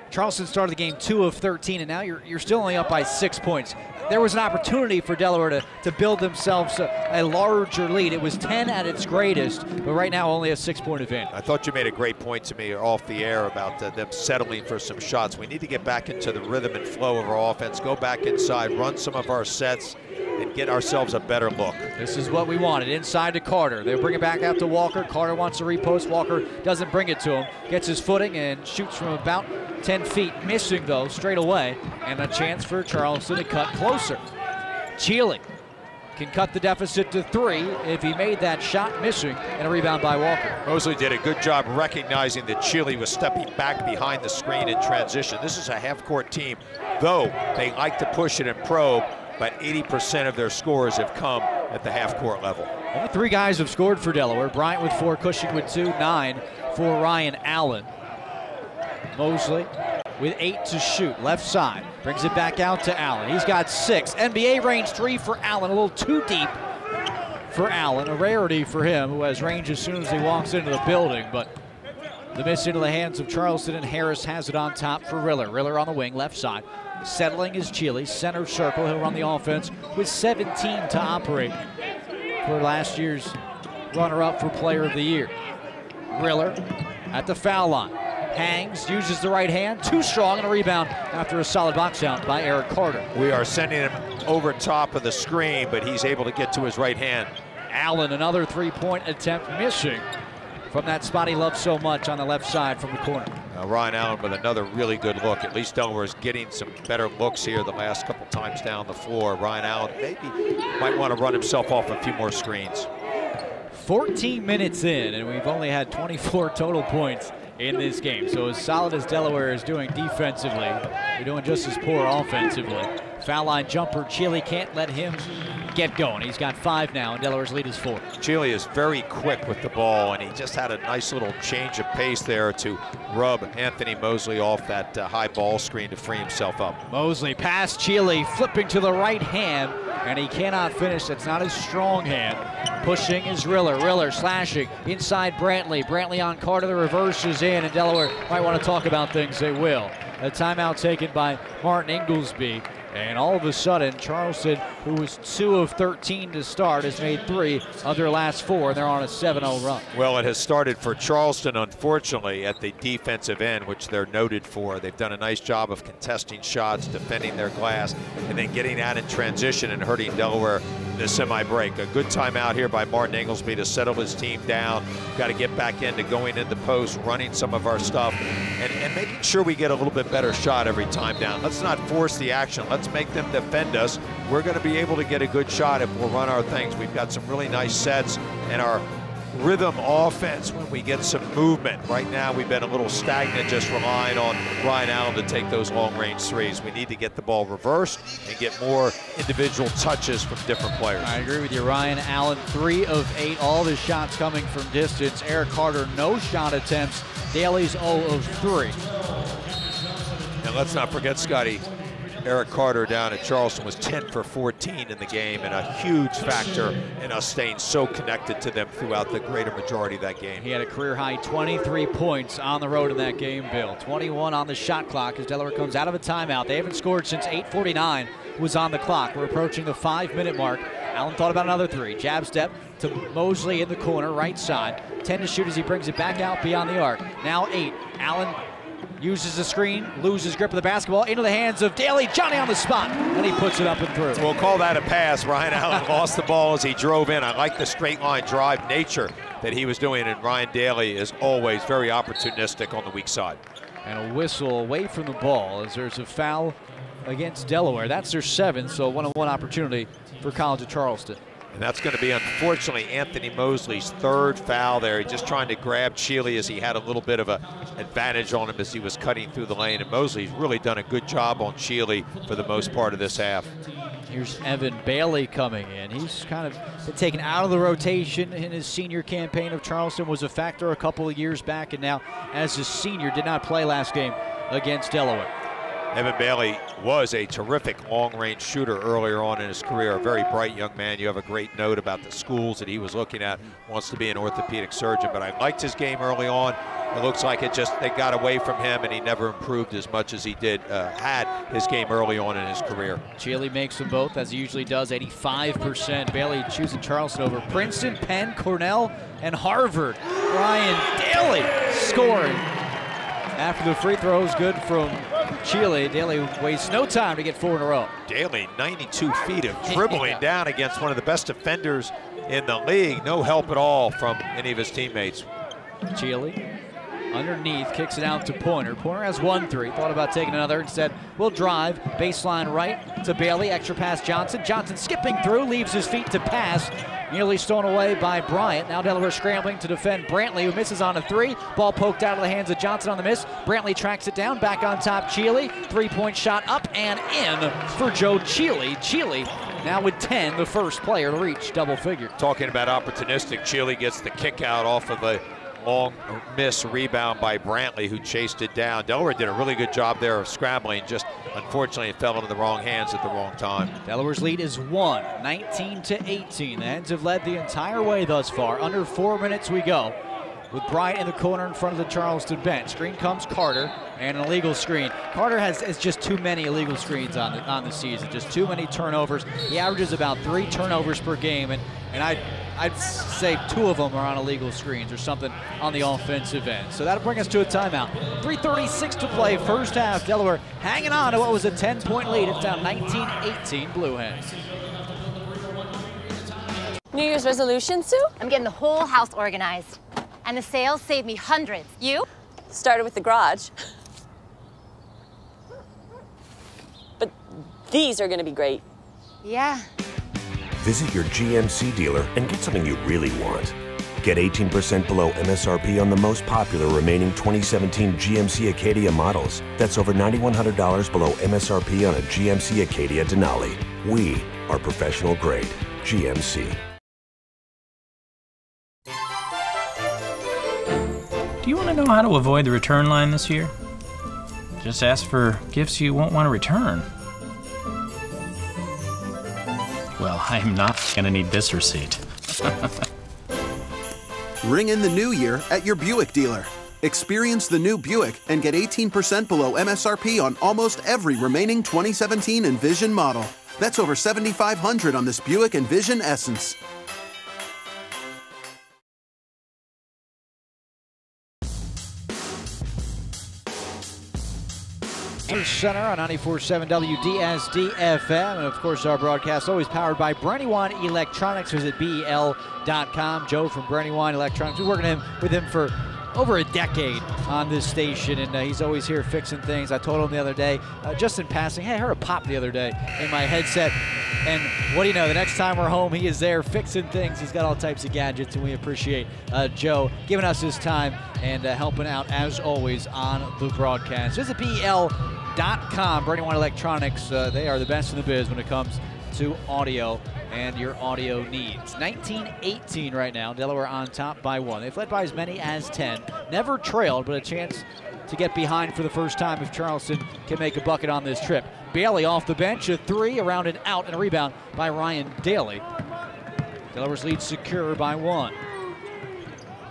[SPEAKER 1] Charleston started the game two of 13 and now you're, you're still only up by six points. There was an opportunity for Delaware to, to build themselves a, a larger lead. It was 10 at its greatest, but right now only a six point advantage.
[SPEAKER 2] I thought you made a great point to me off the air about uh, them settling for some shots. We need to get back into the rhythm and flow of our offense, go back inside, run some of our sets, and get ourselves a better look.
[SPEAKER 1] This is what we wanted. Inside to Carter. They bring it back out to Walker. Carter wants to repost. Walker doesn't bring it to him. Gets his footing and shoots from about 10 feet. Missing, though, straight away. And a chance for Charleston to cut closer. Chealy can cut the deficit to three if he made that shot missing and a rebound by Walker.
[SPEAKER 2] Mosley did a good job recognizing that Chealy was stepping back behind the screen in transition. This is a half-court team, though they like to push it and probe, but 80% of their scores have come at the half-court level.
[SPEAKER 1] Only three guys have scored for Delaware. Bryant with four, Cushing with two, nine for Ryan Allen. Mosley with eight to shoot, left side. Brings it back out to Allen. He's got six. NBA range three for Allen, a little too deep for Allen. A rarity for him, who has range as soon as he walks into the building, but the miss into the hands of Charleston, and Harris has it on top for Riller. Riller on the wing, left side. Settling is Chealy, center circle. He'll run the offense with 17 to operate for last year's runner-up for Player of the Year. Riller at the foul line. Hangs, uses the right hand, too strong and a rebound after a solid box out by Eric Carter.
[SPEAKER 2] We are sending him over top of the screen, but he's able to get to his right hand.
[SPEAKER 1] Allen, another three-point attempt missing from that spot he loves so much on the left side from the corner.
[SPEAKER 2] Uh, Ryan Allen with another really good look. At least Delaware is getting some better looks here the last couple times down the floor. Ryan Allen maybe might want to run himself off a few more screens.
[SPEAKER 1] 14 minutes in, and we've only had 24 total points in this game. So as solid as Delaware is doing defensively, they're doing just as poor offensively. Foul line jumper, Chealy can't let him get going. He's got five now, and Delaware's lead is four.
[SPEAKER 2] Chealy is very quick with the ball, and he just had a nice little change of pace there to rub Anthony Mosley off that uh, high ball screen to free himself up.
[SPEAKER 1] Mosley past Chealy, flipping to the right hand, and he cannot finish. That's not his strong hand. Pushing is Riller. Riller slashing inside Brantley. Brantley on Carter. The reverse is in, and Delaware might want to talk about things. They will. A timeout taken by Martin Ingelsby. And all of a sudden, Charleston, who was 2 of 13 to start, has made three of their last four, and they're on a 7-0 run.
[SPEAKER 2] Well, it has started for Charleston, unfortunately, at the defensive end, which they're noted for. They've done a nice job of contesting shots, defending their glass, and then getting out in transition and hurting Delaware in the semi-break. A good timeout here by Martin Ingelsby to settle his team down. Got to get back into going into the post, running some of our stuff, and, and making sure we get a little bit better shot every time down. Let's not force the action. Let's Let's make them defend us. We're going to be able to get a good shot if we'll run our things. We've got some really nice sets and our rhythm offense when we get some movement. Right now, we've been a little stagnant, just relying on Ryan Allen to take those long-range threes. We need to get the ball reversed and get more individual touches from different players.
[SPEAKER 1] I agree with you. Ryan Allen, three of eight, all the shots coming from distance. Eric Carter, no shot attempts. Daly's 0 of 3.
[SPEAKER 2] And let's not forget, Scotty, Eric Carter down at Charleston was 10 for 14 in the game and a huge factor in us staying so connected to them throughout the greater majority of that game.
[SPEAKER 1] He had a career high 23 points on the road in that game, Bill. 21 on the shot clock as Delaware comes out of a timeout. They haven't scored since 8.49 was on the clock. We're approaching the five minute mark. Allen thought about another three. Jab step to Mosley in the corner, right side. 10 to shoot as he brings it back out beyond the arc. Now eight. Allen uses the screen, loses grip of the basketball into the hands of Daly. Johnny on the spot, and he puts it up and through.
[SPEAKER 2] We'll call that a pass. Ryan Allen lost the ball as he drove in. I like the straight line drive nature that he was doing, and Ryan Daly is always very opportunistic on the weak side.
[SPEAKER 1] And a whistle away from the ball as there's a foul against Delaware. That's their seventh, so one-on-one opportunity for College of Charleston.
[SPEAKER 2] And that's going to be, unfortunately, Anthony Mosley's third foul there. Just trying to grab Chealy as he had a little bit of an advantage on him as he was cutting through the lane. And Mosley's really done a good job on Chealy for the most part of this half.
[SPEAKER 1] Here's Evan Bailey coming in. He's kind of been taken out of the rotation in his senior campaign of Charleston, was a factor a couple of years back, and now as a senior did not play last game against Delaware.
[SPEAKER 2] Evan Bailey was a terrific long-range shooter earlier on in his career, a very bright young man. You have a great note about the schools that he was looking at, wants to be an orthopedic surgeon, but I liked his game early on. It looks like it just, they got away from him and he never improved as much as he did, uh, had his game early on in his career.
[SPEAKER 1] Chealy makes them both, as he usually does, 85%. Bailey choosing Charleston over Princeton, Penn, Cornell, and Harvard. Ryan Daly scoring after the free throw is good from Chealy. Daly wastes no time to get four in a row.
[SPEAKER 2] Daly, 92 feet of dribbling yeah. down against one of the best defenders in the league. No help at all from any of his teammates.
[SPEAKER 1] Chealy underneath, kicks it out to Pointer. Pointer has one three, thought about taking another. Instead, will drive, baseline right to Bailey, extra pass Johnson. Johnson skipping through, leaves his feet to pass. Nearly stolen away by Bryant. Now Delaware scrambling to defend Brantley, who misses on a three. Ball poked out of the hands of Johnson on the miss. Brantley tracks it down, back on top Chealy. Three-point shot up and in for Joe Chealy. Chealy now with 10, the first player to reach double figure.
[SPEAKER 2] Talking about opportunistic, Chealy gets the kick out off of a long miss rebound by Brantley, who chased it down. Delaware did a really good job there of scrambling, just unfortunately it fell into the wrong hands at the wrong time.
[SPEAKER 1] Delaware's lead is one, 19 to 18. The Hens have led the entire way thus far. Under four minutes we go. with Bryant in the corner in front of the Charleston bench. Screen comes Carter and an illegal screen. Carter has, has just too many illegal screens on the on the season, just too many turnovers. He averages about three turnovers per game, and and I. I'd say two of them are on illegal screens or something on the offensive end. So that'll bring us to a timeout. 3.36 to play, first half. Delaware hanging on to what was a 10 point lead. It's down 19 18 Blue Hens.
[SPEAKER 13] New Year's resolution, Sue?
[SPEAKER 14] I'm getting the whole house organized. And the sales saved me hundreds. You?
[SPEAKER 13] Started with the garage. But these are gonna be great.
[SPEAKER 14] Yeah.
[SPEAKER 15] Visit your GMC dealer and get something you really want. Get 18% below MSRP on the most popular remaining 2017 GMC Acadia models. That's over $9,100 below MSRP on a GMC Acadia Denali. We are professional grade. GMC.
[SPEAKER 16] Do you want to know how to avoid the return line this year? Just ask for gifts you won't want to return. Well, I'm not to need this receipt.
[SPEAKER 17] Ring in the new year at your Buick dealer. Experience the new Buick and get 18% below MSRP on almost every remaining 2017 Envision model. That's over 7500 on this Buick Envision Essence.
[SPEAKER 1] Center on 94.7 WDSD FM. And of course, our broadcast always powered by Brandywine Electronics. Visit BEL.com. Joe from Brandywine Electronics. We're working with him for over a decade on this station, and uh, he's always here fixing things. I told him the other day, uh, just in passing, hey, I heard a pop the other day in my headset. And what do you know? The next time we're home, he is there fixing things. He's got all types of gadgets, and we appreciate uh, Joe giving us his time and uh, helping out, as always, on the broadcast. Visit BEL.com. One Electronics, uh, they are the best in the biz when it comes to audio and your audio needs. 19-18 right now. Delaware on top by one. They've led by as many as 10. Never trailed, but a chance to get behind for the first time if Charleston can make a bucket on this trip. Bailey off the bench, a three, around and out, and a rebound by Ryan Daly. Delaware's lead secure by one.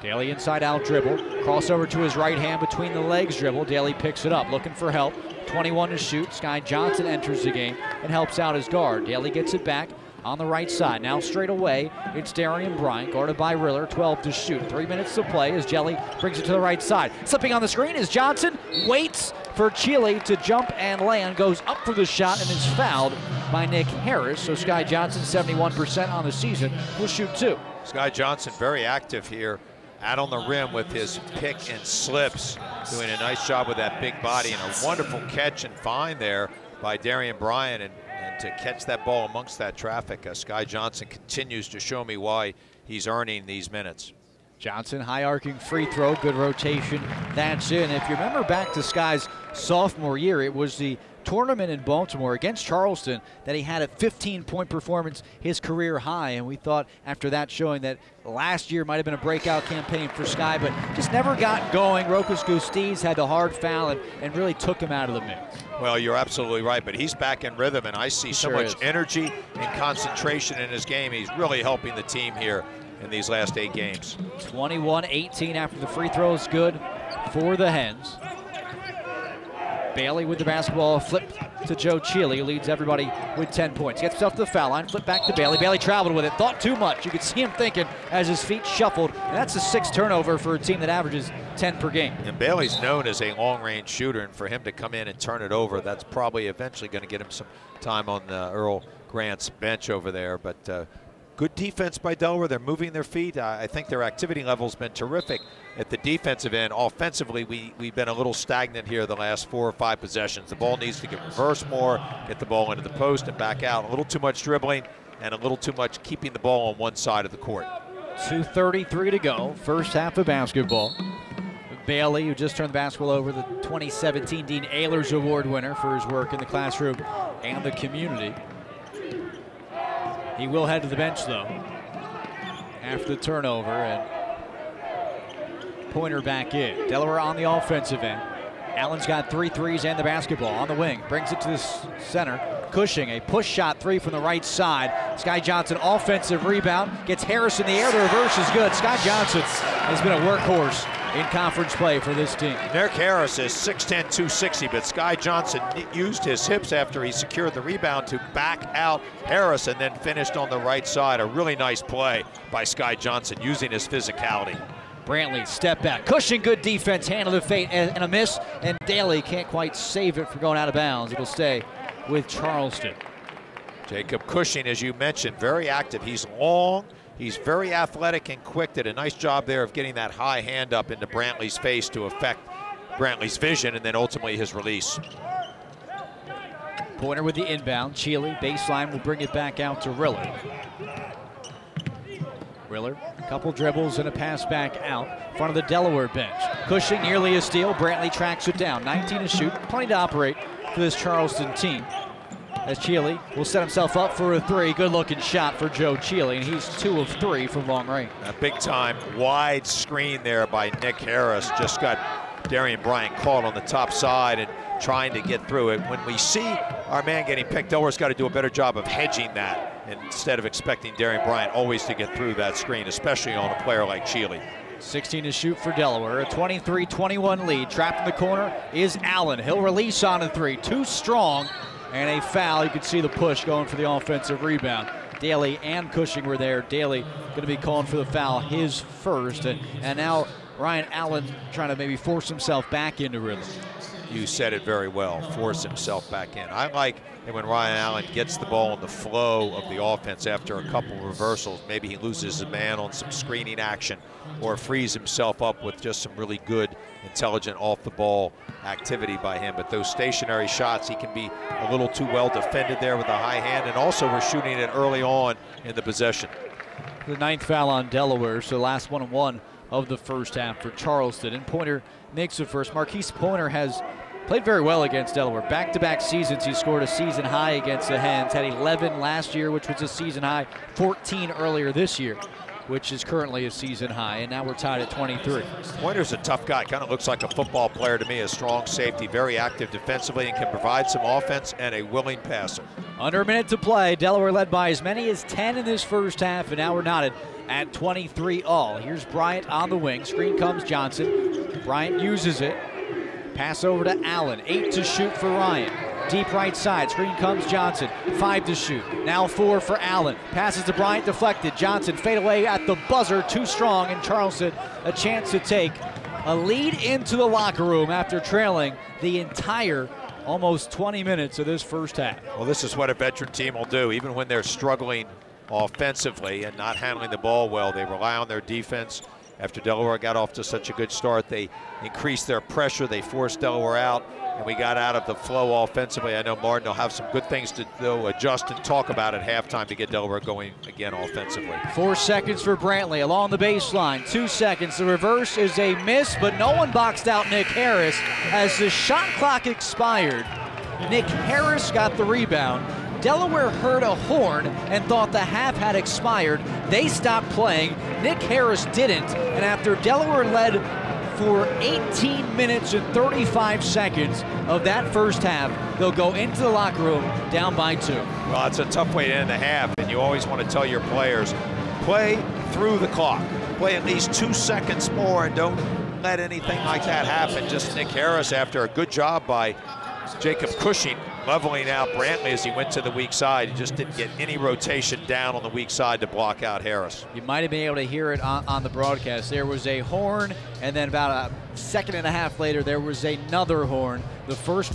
[SPEAKER 1] Daly inside out dribble. Crossover to his right hand between the legs dribble. Daly picks it up, looking for help. 21 to shoot. Sky Johnson enters the game and helps out his guard. Daly gets it back on the right side. Now straight away, it's Darian Bryant, guarded by Riller, 12 to shoot. Three minutes to play as Chealy brings it to the right side. Slipping on the screen is Johnson, waits for Chealy to jump and land, goes up for the shot and is fouled by Nick Harris. So Sky Johnson, 71% on the season, will shoot two.
[SPEAKER 2] Sky Johnson very active here out on the rim with his pick and slips, doing a nice job with that big body and a wonderful catch and find there by Darian Bryant. And to catch that ball amongst that traffic, uh, Sky Johnson continues to show me why he's earning these minutes.
[SPEAKER 1] Johnson, high arcing free throw, good rotation. That's in. If you remember back to Sky's sophomore year, it was the tournament in Baltimore against Charleston that he had a 15 point performance, his career high. And we thought after that showing that last year might have been a breakout campaign for Sky, but just never got going. Rokas Gustys had the hard foul and, and really took him out of the mix.
[SPEAKER 2] Well, you're absolutely right, but he's back in rhythm, and I see
[SPEAKER 1] He
[SPEAKER 2] so
[SPEAKER 1] sure
[SPEAKER 2] much
[SPEAKER 1] is.
[SPEAKER 2] energy and concentration in his game. He's really helping the team here in these last eight games.
[SPEAKER 1] 21 18 after the free throw is good for the Hens. Bailey with the basketball, flip to Joe Chealy, who leads everybody with 10 points. Gets himself to the foul line, flip back to Bailey. Bailey traveled with it, thought too much. You could see him thinking as his feet shuffled. And that's a sixth turnover for a team that averages 10 per game.
[SPEAKER 2] And Bailey's known as a long-range shooter, and for him to come in and turn it over, that's probably eventually going to get him some time on the Earl Grant's bench over there. But uh, good defense by Delaware. They're moving their feet. I think their activity level's been terrific at the defensive end. Offensively, we, we've been a little stagnant here the last four or five possessions. The ball needs to get reversed more, get the ball into the post and back out. A little too much dribbling and a little too much keeping the ball on one side of the court.
[SPEAKER 1] 2.33 to go, first half of basketball. Bailey, who just turned the basketball over, the 2017 Dean Ehlers Award winner for his work in the classroom and the community. He will head to the bench, though, after the turnover, and Pointer back in. Delaware on the offensive end. Allen's got three threes and the basketball on the wing. Brings it to the center. Cushing, a push shot three from the right side. Sky Johnson, offensive rebound, gets Harris in the air. The reverse is good. Sky Johnson has been a workhorse in conference play for this team.
[SPEAKER 2] Nick Harris is 6'10", 260, but Sky Johnson used his hips after he secured the rebound to back out Harris and then finished on the right side. A really nice play by Sky Johnson using his physicality.
[SPEAKER 1] Brantley step back. Cushing, good defense, handle the fate, and, and a miss. And Daly can't quite save it for going out of bounds. It'll stay with Charleston.
[SPEAKER 2] Jacob Cushing, as you mentioned, very active. He's long, he's very athletic and quick. Did a nice job there of getting that high hand up into Brantley's face to affect Brantley's vision and then ultimately his release.
[SPEAKER 1] Pointer with the inbound. Chealy, baseline, will bring it back out to Riller. Riller, a couple dribbles and a pass back out. Front of the Delaware bench. Cushing nearly a steal. Brantley tracks it down. 19 to shoot. Plenty to operate for this Charleston team. As Chealy will set himself up for a three. Good looking shot for Joe Chealy, and he's two of three from long range.
[SPEAKER 2] A big time wide screen there by Nick Harris. Just got Darian Bryant caught on the top side and trying to get through it. When we see our man getting picked, Delaware's got to do a better job of hedging that instead of expecting Darian Bryant always to get through that screen, especially on a player like Chealy.
[SPEAKER 1] 16 to shoot for Delaware. A 23-21 lead. Trapped in the corner is Allen. He'll release on a three. Too strong and a foul. You can see the push going for the offensive rebound. Daly and Cushing were there. Daly going to be calling for the foul, his first. And, and now Ryan Allen trying to maybe force himself back into rhythm.
[SPEAKER 2] You said it very well, force himself back in. I like it when Ryan Allen gets the ball in the flow of the offense after a couple reversals. Maybe he loses a man on some screening action or frees himself up with just some really good, intelligent off-the-ball activity by him. But those stationary shots, he can be a little too well defended there with a high hand. And also we're shooting it early on in the possession.
[SPEAKER 1] The ninth foul on Delaware, so last one and one of the first half for Charleston. And Pointer makes the first. Marquise Pointer has played very well against Delaware. Back-to-back seasons, he scored a season high against the Hens. Had 11 last year, which was a season high, 14 earlier this year which is currently a season high, and now we're tied at 23.
[SPEAKER 2] Pointer's a tough guy, kind of looks like a football player to me, a strong safety, very active defensively, and can provide some offense and a willing passer.
[SPEAKER 1] Under a minute to play, Delaware led by as many as 10 in this first half, and now we're knotted at 23 all. Here's Bryant on the wing. Screen comes Johnson. Bryant uses it. Pass over to Allen. Eight to shoot for Ryan. Deep right side. Screen comes Johnson. Five to shoot. Now four for Allen. Passes to Bryant, deflected. Johnson fade away at the buzzer. Too strong, and Charleston a chance to take a lead into the locker room after trailing the entire almost 20 minutes of this first half.
[SPEAKER 2] Well, this is what a veteran team will do, even when they're struggling offensively and not handling the ball well. They rely on their defense. After Delaware got off to such a good start, they increased their pressure. They forced Delaware out and we got out of the flow offensively. I know Martin will have some good things to adjust and talk about at halftime to get Delaware going again offensively.
[SPEAKER 1] Four seconds for Brantley along the baseline. Two seconds. The reverse is a miss, but no one boxed out Nick Harris as the shot clock expired. Nick Harris got the rebound. Delaware heard a horn and thought the half had expired. They stopped playing. Nick Harris didn't, and after Delaware led for 18 minutes and 35 seconds of that first half. They'll go into the locker room down by two.
[SPEAKER 2] Well, it's a tough way to end the half, and you always want to tell your players, play through the clock. Play at least two seconds more and don't let anything like that happen. Just Nick Harris, after a good job by Jacob Cushing, leveling out Brantley as he went to the weak side. He just didn't get any rotation down on the weak side to block out Harris.
[SPEAKER 1] You might have been able to hear it on, on the broadcast. There was a horn, and then about a second and a half later, there was another horn. The first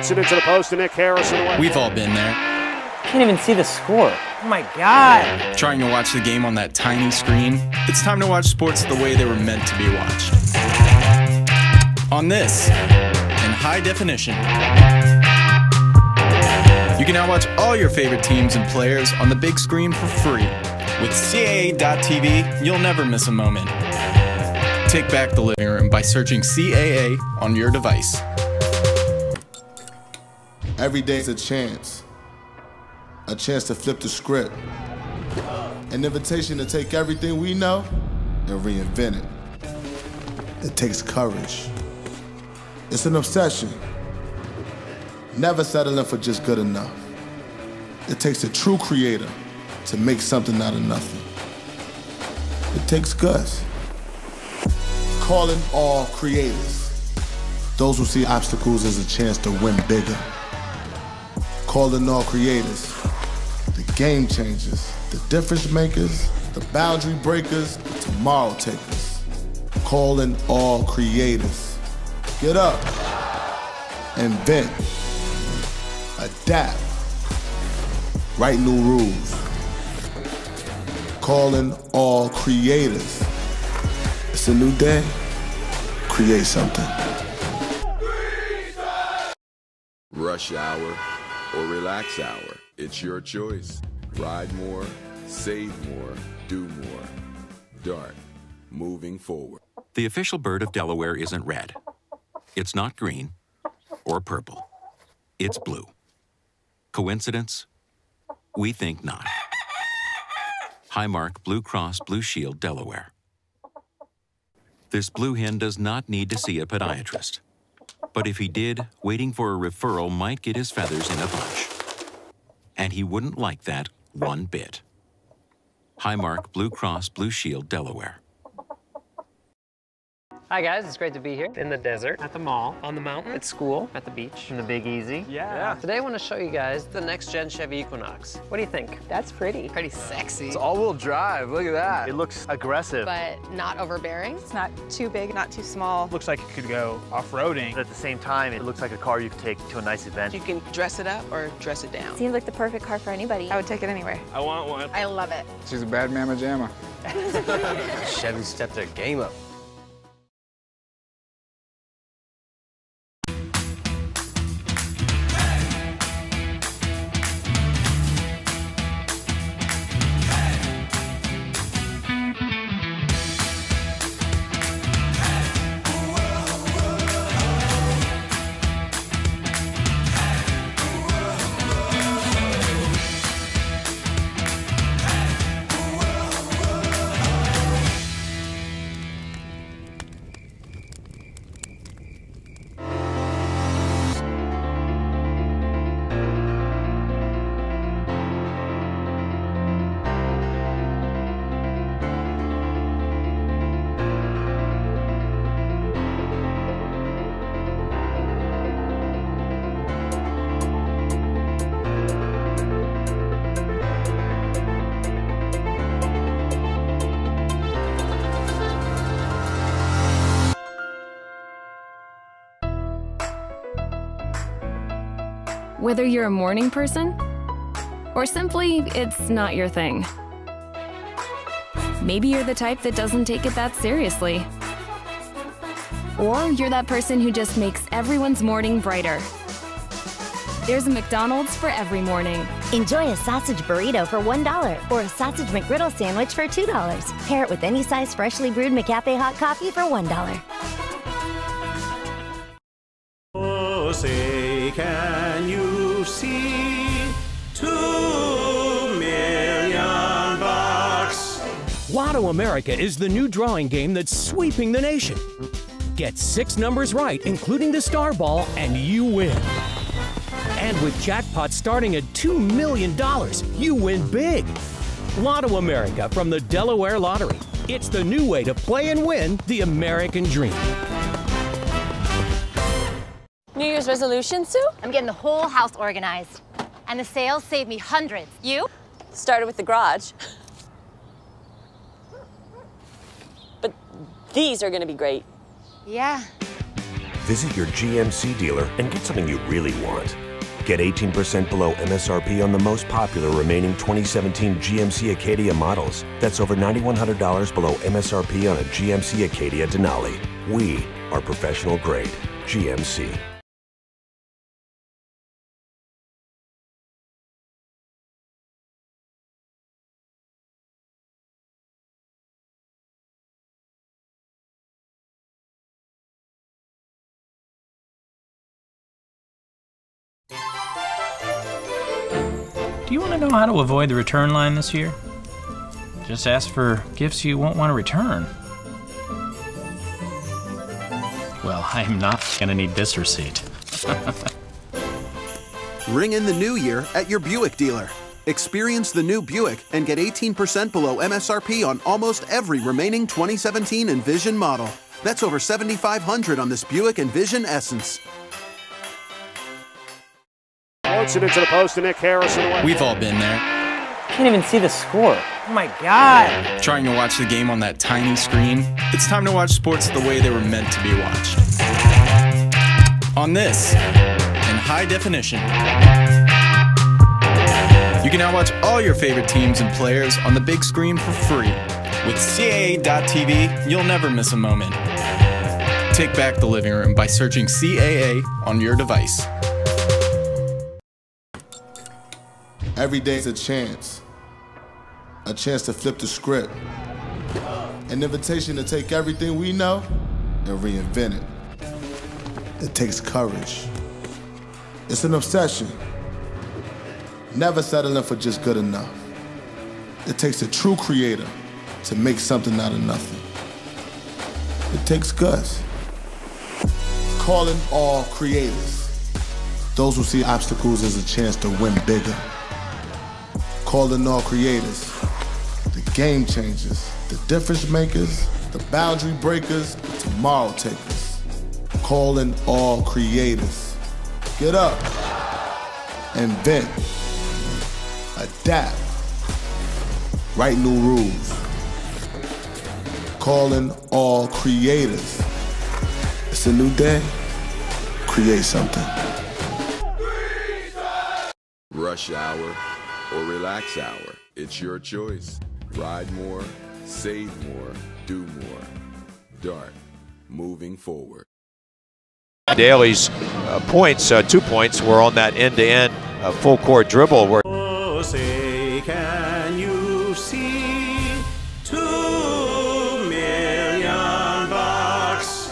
[SPEAKER 18] Bounce it into the post to Nick Harris in the way.
[SPEAKER 19] We've all been there.
[SPEAKER 4] Can't even see the score. Oh my god.
[SPEAKER 19] Trying to watch the game on that tiny screen. It's time to watch sports the way they were meant to be watched. On this, in high definition. You can now watch all your favorite teams and players on the big screen for free. With CAA.TV, you'll never miss a moment. Take back the living room by searching CAA on your device.
[SPEAKER 20] Every day's a chance. A chance to flip the script. An invitation to take everything we know and reinvent it. It takes courage. It's an obsession. Never settling for just good enough. It takes a true creator to make something out of nothing. It takes guts. Calling all creators. Those who see obstacles as a chance to win bigger. Calling all creators. The game changers, the difference makers, the boundary breakers, the tomorrow takers. Calling all creators. Get up. Invent. Adapt. Write new rules. Calling all creators. It's a new day. Create something.
[SPEAKER 21] Rush hour or relax hour. It's your choice. Ride more, save more, do more. DART. Moving forward.
[SPEAKER 3] The official bird of Delaware isn't red. It's not green or purple. It's blue. Coincidence? We think not. Highmark Blue Cross Blue Shield, Delaware. This blue hen does not need to see a podiatrist. But if he did, waiting for a referral might get his feathers in a bunch. And he wouldn't like that one bit. Highmark Blue Cross Blue Shield, Delaware.
[SPEAKER 4] Hi guys, it's great to be here in the desert, at the mall, on the mountain, at school, at the beach,
[SPEAKER 5] in the Big Easy.
[SPEAKER 4] Yeah. Today I want to show you guys the next gen Chevy Equinox. What do you think?
[SPEAKER 22] That's pretty. Pretty sexy.
[SPEAKER 5] It's all-wheel drive. Look at that. It looks aggressive.
[SPEAKER 6] But not overbearing. It's not too big, not too small.
[SPEAKER 23] Looks like it could go off-roading.
[SPEAKER 5] But at the same time, it looks like a car you could take to a nice event.
[SPEAKER 22] You can dress it up or dress it down.
[SPEAKER 6] Seems like the perfect car for anybody. I would take it anywhere.
[SPEAKER 23] I want one.
[SPEAKER 6] I love it.
[SPEAKER 9] She's a bad mamma jamma.
[SPEAKER 24] Chevy stepped their game up.
[SPEAKER 10] Whether you're a morning person or simply it's not your thing. Maybe you're the type that doesn't take it that seriously. Or you're that person who just makes everyone's morning brighter. There's a McDonald's for every morning.
[SPEAKER 11] Enjoy a sausage burrito for $1 or a sausage McGriddle sandwich for $2. Pair it with any size freshly brewed McCafe hot coffee for $1.
[SPEAKER 7] Oh, say, can you see two million bucks?
[SPEAKER 12] Lotto America is the new drawing game that's sweeping the nation. Get six numbers right, including the star ball, and you win. And with jackpots starting at $2 million, you win big. Lotto America from the Delaware Lottery. It's the new way to play and win the American dream.
[SPEAKER 13] New Year's resolution, Sue?
[SPEAKER 14] I'm getting the whole house organized. And the sales saved me hundreds. You?
[SPEAKER 13] Started with the garage. But these are gonna be great.
[SPEAKER 14] Yeah.
[SPEAKER 15] Visit your GMC dealer and get something you really want. Get 18% below MSRP on the most popular remaining 2017 GMC Acadia models. That's over $9,100 below MSRP on a GMC Acadia Denali. We are professional grade. GMC.
[SPEAKER 16] How to avoid the return line this year? Just ask for gifts you won't want to return. Well, I am not gonna need this receipt.
[SPEAKER 17] Ring in the new year at your Buick dealer. Experience the new Buick and get 18% below MSRP on almost every remaining 2017 Envision model. That's over 7500 on this Buick Envision Essence.
[SPEAKER 18] Floats it into the post to Nick Harrison away.
[SPEAKER 19] We've all been there.
[SPEAKER 25] Can't even see the score. Oh my god.
[SPEAKER 19] Trying to watch the game on that tiny screen? It's time to watch sports the way they were meant to be watched. On this, in high definition. You can now watch all your favorite teams and players on the big screen for free. With CAA.TV, you'll never miss a moment. Take back the living room by searching CAA on your device.
[SPEAKER 20] Every day's a chance. A chance to flip the script. An invitation to take everything we know and reinvent it. It takes courage. It's an obsession. Never settling for just good enough. It takes a true creator to make something out of nothing. It takes guts. Calling all creators. Those who see obstacles as a chance to win bigger. Calling all creators. The game changers, the difference makers, the boundary breakers, the tomorrow takers. Calling all creators. Get up. Invent. Adapt. Write new rules. Calling all creators. It's a new day. Create something.
[SPEAKER 21] Rush hour or relax hour. It's your choice. Ride more, save more, do more. Dart, moving forward.
[SPEAKER 2] Daly's uh, points, uh, two points, were on that end-to-end uh, full court dribble where
[SPEAKER 7] Oh, say, can you see two million bucks?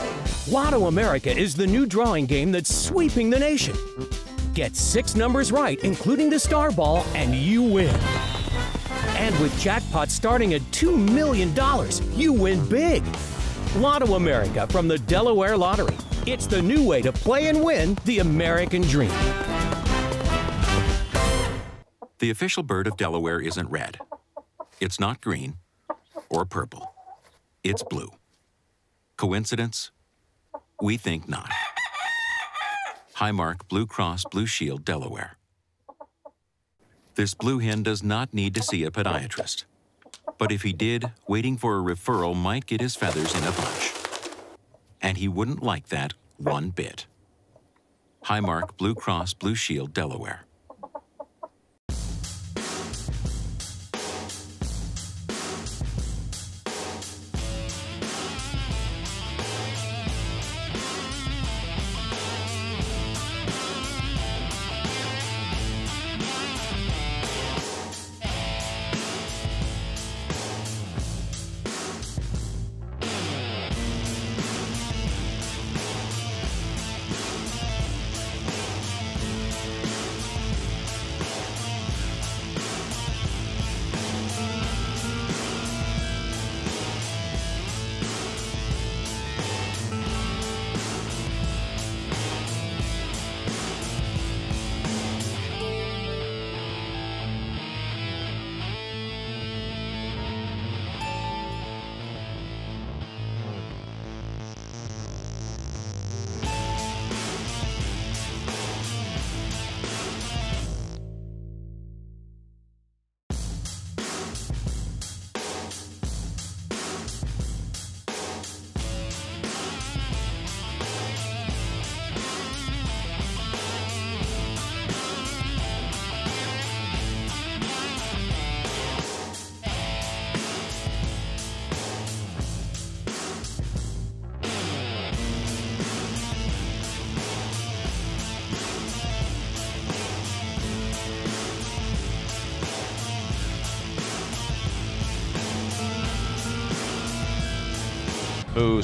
[SPEAKER 12] Lotto America is the new drawing game that's sweeping the nation. Get six numbers right, including the star ball, and you win. And with jackpots starting at $2 million, you win big. Lotto America from the Delaware Lottery. It's the new way to play and win the American dream.
[SPEAKER 3] The official bird of Delaware isn't red. It's not green or purple. It's blue. Coincidence? We think not. Highmark Blue Cross Blue Shield, Delaware. This blue hen does not need to see a podiatrist. But if he did, waiting for a referral might get his feathers in a bunch. And he wouldn't like that one bit. Highmark Blue Cross Blue Shield, Delaware.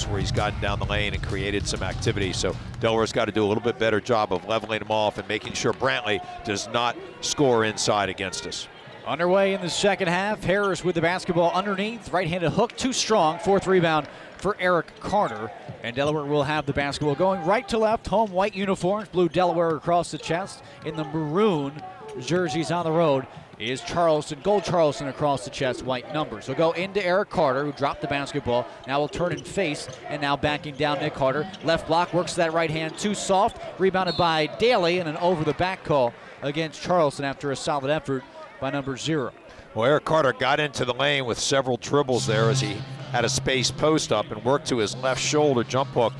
[SPEAKER 2] Where he's gotten down the lane and created some activity. So Delaware's got to do a little bit better job of leveling him off and making sure Brantley does not score inside against us.
[SPEAKER 1] Underway in the second half. Harris with the basketball underneath. Right handed hook, too strong. Fourth rebound for Eric Carter. And Delaware will have the basketball going right to left. Home white uniforms, blue Delaware across the chest. In the maroon jerseys on the road is Charleston, gold Charleston across the chest, white number. So go into Eric Carter, who dropped the basketball. Now will turn and face, and now backing down Nick Carter. Left block works that right hand too soft. Rebounded by Daly, and an over the back call against Charleston after a solid effort by number zero.
[SPEAKER 2] Well, Eric Carter got into the lane with several dribbles there as he had a space post up and worked to his left shoulder jump hook.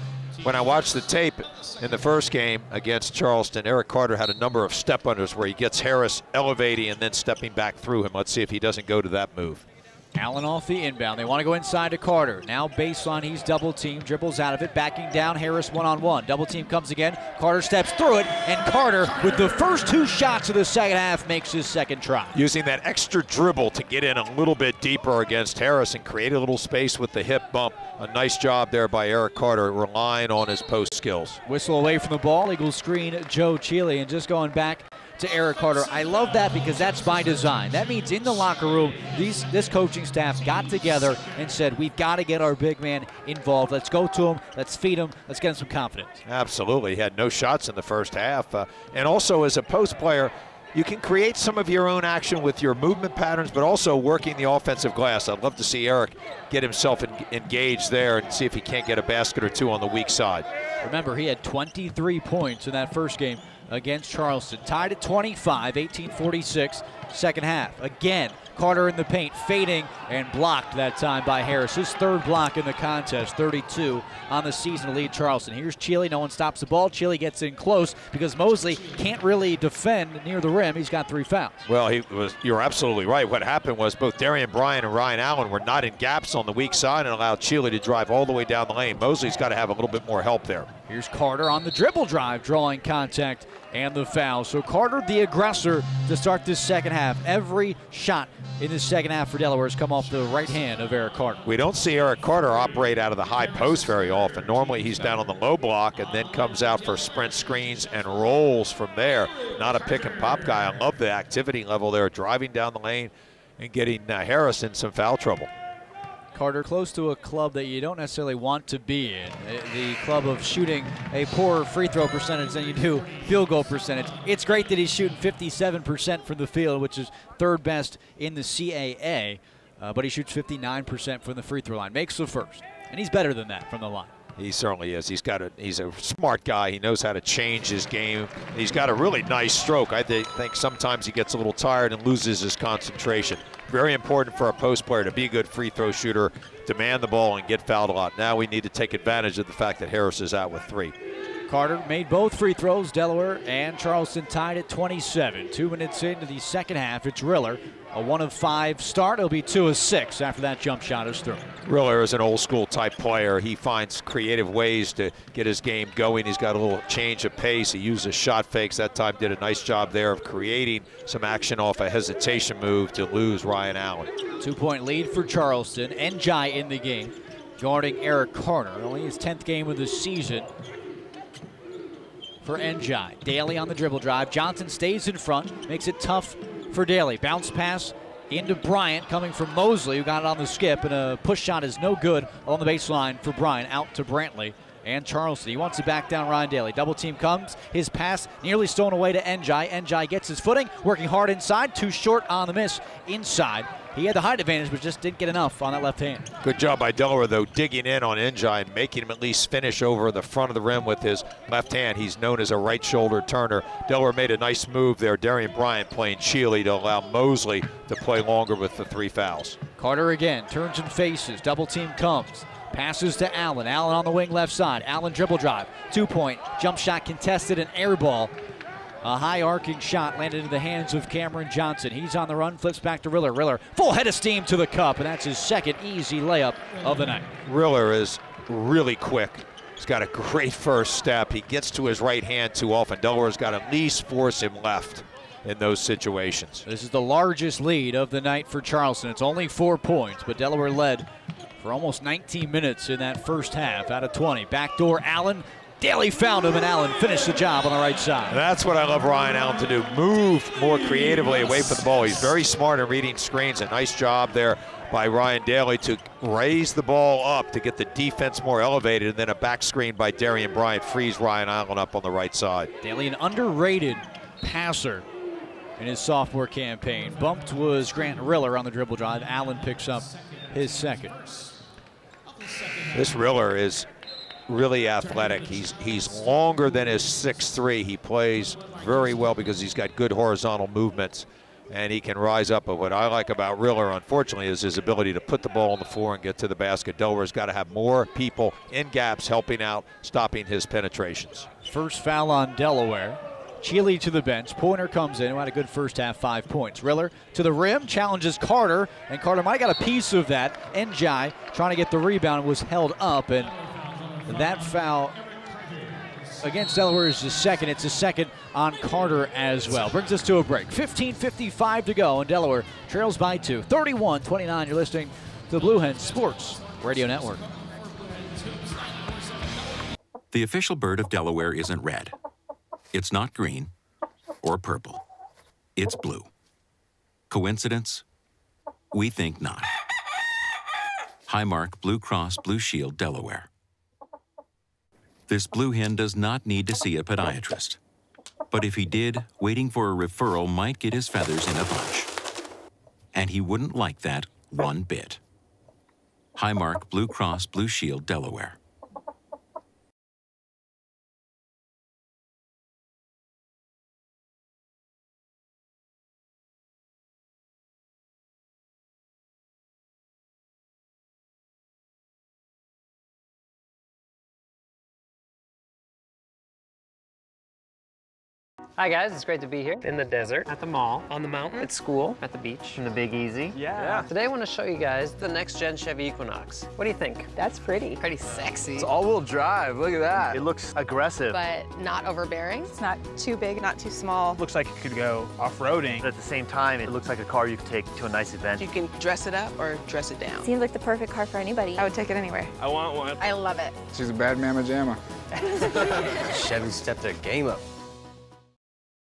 [SPEAKER 2] When I watched the tape in the first game against Charleston, Eric Carter had a number of step unders where he gets Harris elevating and then stepping back through him. Let's see if he doesn't go to that move.
[SPEAKER 1] Allen off the inbound. They want to go inside to Carter. Now baseline, he's double team, dribbles out of it, backing down. Harris one on one. Double team comes again. Carter steps through it, and Carter, with the first two shots of the second half, makes his second try.
[SPEAKER 2] Using that extra dribble to get in a little bit deeper against Harris and create a little space with the hip bump. A nice job there by Eric Carter, relying on his post skills.
[SPEAKER 1] Whistle away from the ball. Eagles screen Joe Chealy, and just going back to Eric Carter. I love that because that's by design. That means in the locker room, these this coaching staff got together and said, we've got to get our big man involved. Let's go to him. Let's feed him. Let's get him some confidence.
[SPEAKER 2] Absolutely. He had no shots in the first half. Uh, and also as a post player, you can create some of your own action with your movement patterns, but also working the offensive glass. I'd love to see Eric get himself engaged there and see if he can't get a basket or two on the weak side.
[SPEAKER 1] Remember, he had 23 points in that first game against Charleston. Tied at 25, 1846, second half. Again, Carter in the paint, fading and blocked that time by Harris. His third block in the contest, 32 on the season to lead Charleston. Here's Chealy. No one stops the ball. Chealy gets in close because Mosley can't really defend near the rim. He's got three fouls.
[SPEAKER 2] Well, he was. You're absolutely right. What happened was both Darian Bryant and Ryan Allen were not in gaps on the weak side and allowed Chealy to drive all the way down the lane. Mosley's got to have a little bit more help there.
[SPEAKER 1] Here's Carter on the dribble drive, drawing contact and the foul. So Carter, the aggressor, to start this second half. Every shot in the second half for Delaware has come off the right hand of Eric Carter.
[SPEAKER 2] We don't see Eric Carter operate out of the high post very often. Normally he's down on the low block and then comes out for sprint screens and rolls from there. Not a pick and pop guy. I love the activity level there, driving down the lane and getting uh, Harris in some foul trouble.
[SPEAKER 1] Carter close to a club that you don't necessarily want to be in. The club of shooting a poorer free throw percentage than you do field goal percentage. It's great that he's shooting 57% from the field, which is third best in the CAA, uh, but he shoots 59% from the free throw line. Makes the first, and he's better than that from the line.
[SPEAKER 2] He certainly is. He's got a he's a smart guy. He knows how to change his game. He's got a really nice stroke. I think sometimes he gets a little tired and loses his concentration. Very important for a post player to be a good free throw shooter, demand the ball, and get fouled a lot. Now we need to take advantage of the fact that Harris is out with three.
[SPEAKER 1] Carter made both free throws. Delaware and Charleston tied at 27. Two minutes into the second half. It's Riller a one of five start. It'll be two of six after that jump shot is through.
[SPEAKER 2] Riller is an old school type player. He finds creative ways to get his game going. He's got a little change of pace. He uses shot fakes. That time did a nice job there of creating some action off a hesitation move to lose Ryan Allen.
[SPEAKER 1] Two point lead for Charleston. Njai in the game, guarding Eric Carter. Only his 10th game of the season for Njai. Daly on the dribble drive. Johnson stays in front, makes it tough for Daly. Bounce pass into Bryant coming from Mosley, who got it on the skip, and a push shot is no good on the baseline for Bryant. Out to Brantley and Charleston. He wants to back down Ryan Daly. Double team comes. His pass nearly stolen away to Njai. Njai gets his footing, working hard inside. Too short on the miss inside. He had the height advantage, but just didn't get enough on that left hand.
[SPEAKER 2] Good job by Delaware, though, digging in on Njai and making him at least finish over the front of the rim with his left hand. He's known as a right shoulder turner. Delaware made a nice move there. Darian Bryant playing Chealy to allow Mosley to play longer with the three fouls.
[SPEAKER 1] Carter again turns and faces. Double team comes. Passes to Allen. Allen on the wing left side. Allen dribble drive. Two point. Jump shot contested and air ball. A high arcing shot landed into the hands of Cameron Johnson. He's on the run, flips back to Riller. Riller, full head of steam to the cup, and that's his second easy layup of the night.
[SPEAKER 2] Riller is really quick. He's got a great first step. He gets to his right hand too often. Delaware's got to at least force him left in those situations.
[SPEAKER 1] This is the largest lead of the night for Charleston. It's only four points, but Delaware led for almost 19 minutes in that first half out of 20. Backdoor Allen. Daly found him, and Allen finished the job on the right side.
[SPEAKER 2] That's what I love Ryan Allen to do. Move more creatively away from the ball. He's very smart in reading screens. A nice job there by Ryan Daly to raise the ball up to get the defense more elevated, and then a back screen by Darian Bryant frees Ryan Allen up on the right side.
[SPEAKER 1] Daly, an underrated passer in his sophomore campaign. Bumped was Grant Riller on the dribble drive. Allen picks up his second.
[SPEAKER 2] This Riller is really athletic. He's he's longer than his 6'3". He plays very well because he's got good horizontal movements and he can rise up. But what I like about Riller, unfortunately, is his ability to put the ball on the floor and get to the basket. Delaware's got to have more people in gaps helping out, stopping his penetrations.
[SPEAKER 1] First foul on Delaware. Chealy to the bench. Pointer comes in, who had a good first half, five points. Riller to the rim, challenges Carter, and Carter might have got a piece of that. Njai trying to get the rebound was held up, and that foul against Delaware is the second. It's a second on Carter as well. Brings us to a break. 15.55 to go, and Delaware trails by two. 31-29, you're listening to the Blue Hen Sports Radio Network.
[SPEAKER 3] The official bird of Delaware isn't red. It's not green or purple. It's blue. Coincidence? We think not. Highmark Blue Cross Blue Shield Delaware. This blue hen does not need to see a podiatrist. But if he did, waiting for a referral might get his feathers in a bunch. And he wouldn't like that one bit. Highmark Blue Cross Blue Shield Delaware.
[SPEAKER 4] Hi guys, it's great to be here in the desert, at the mall, on the mountain, at school, at the beach, in the Big Easy.
[SPEAKER 24] Yeah.
[SPEAKER 4] yeah. Today I want to show you guys the next gen Chevy Equinox. What do you think?
[SPEAKER 26] That's pretty.
[SPEAKER 14] Pretty sexy.
[SPEAKER 24] It's all-wheel drive. Look at that. It looks aggressive.
[SPEAKER 14] But not overbearing.
[SPEAKER 6] It's not too big, not too small.
[SPEAKER 27] Looks like it could go off-roading.
[SPEAKER 24] But at the same time, it looks like a car you could take to a nice event.
[SPEAKER 26] You can dress it up or dress it down.
[SPEAKER 11] Seems like the perfect car for anybody.
[SPEAKER 6] I would take it anywhere.
[SPEAKER 27] I want one.
[SPEAKER 14] I love it.
[SPEAKER 28] She's a bad mamma jamma.
[SPEAKER 24] Chevy stepped their game up.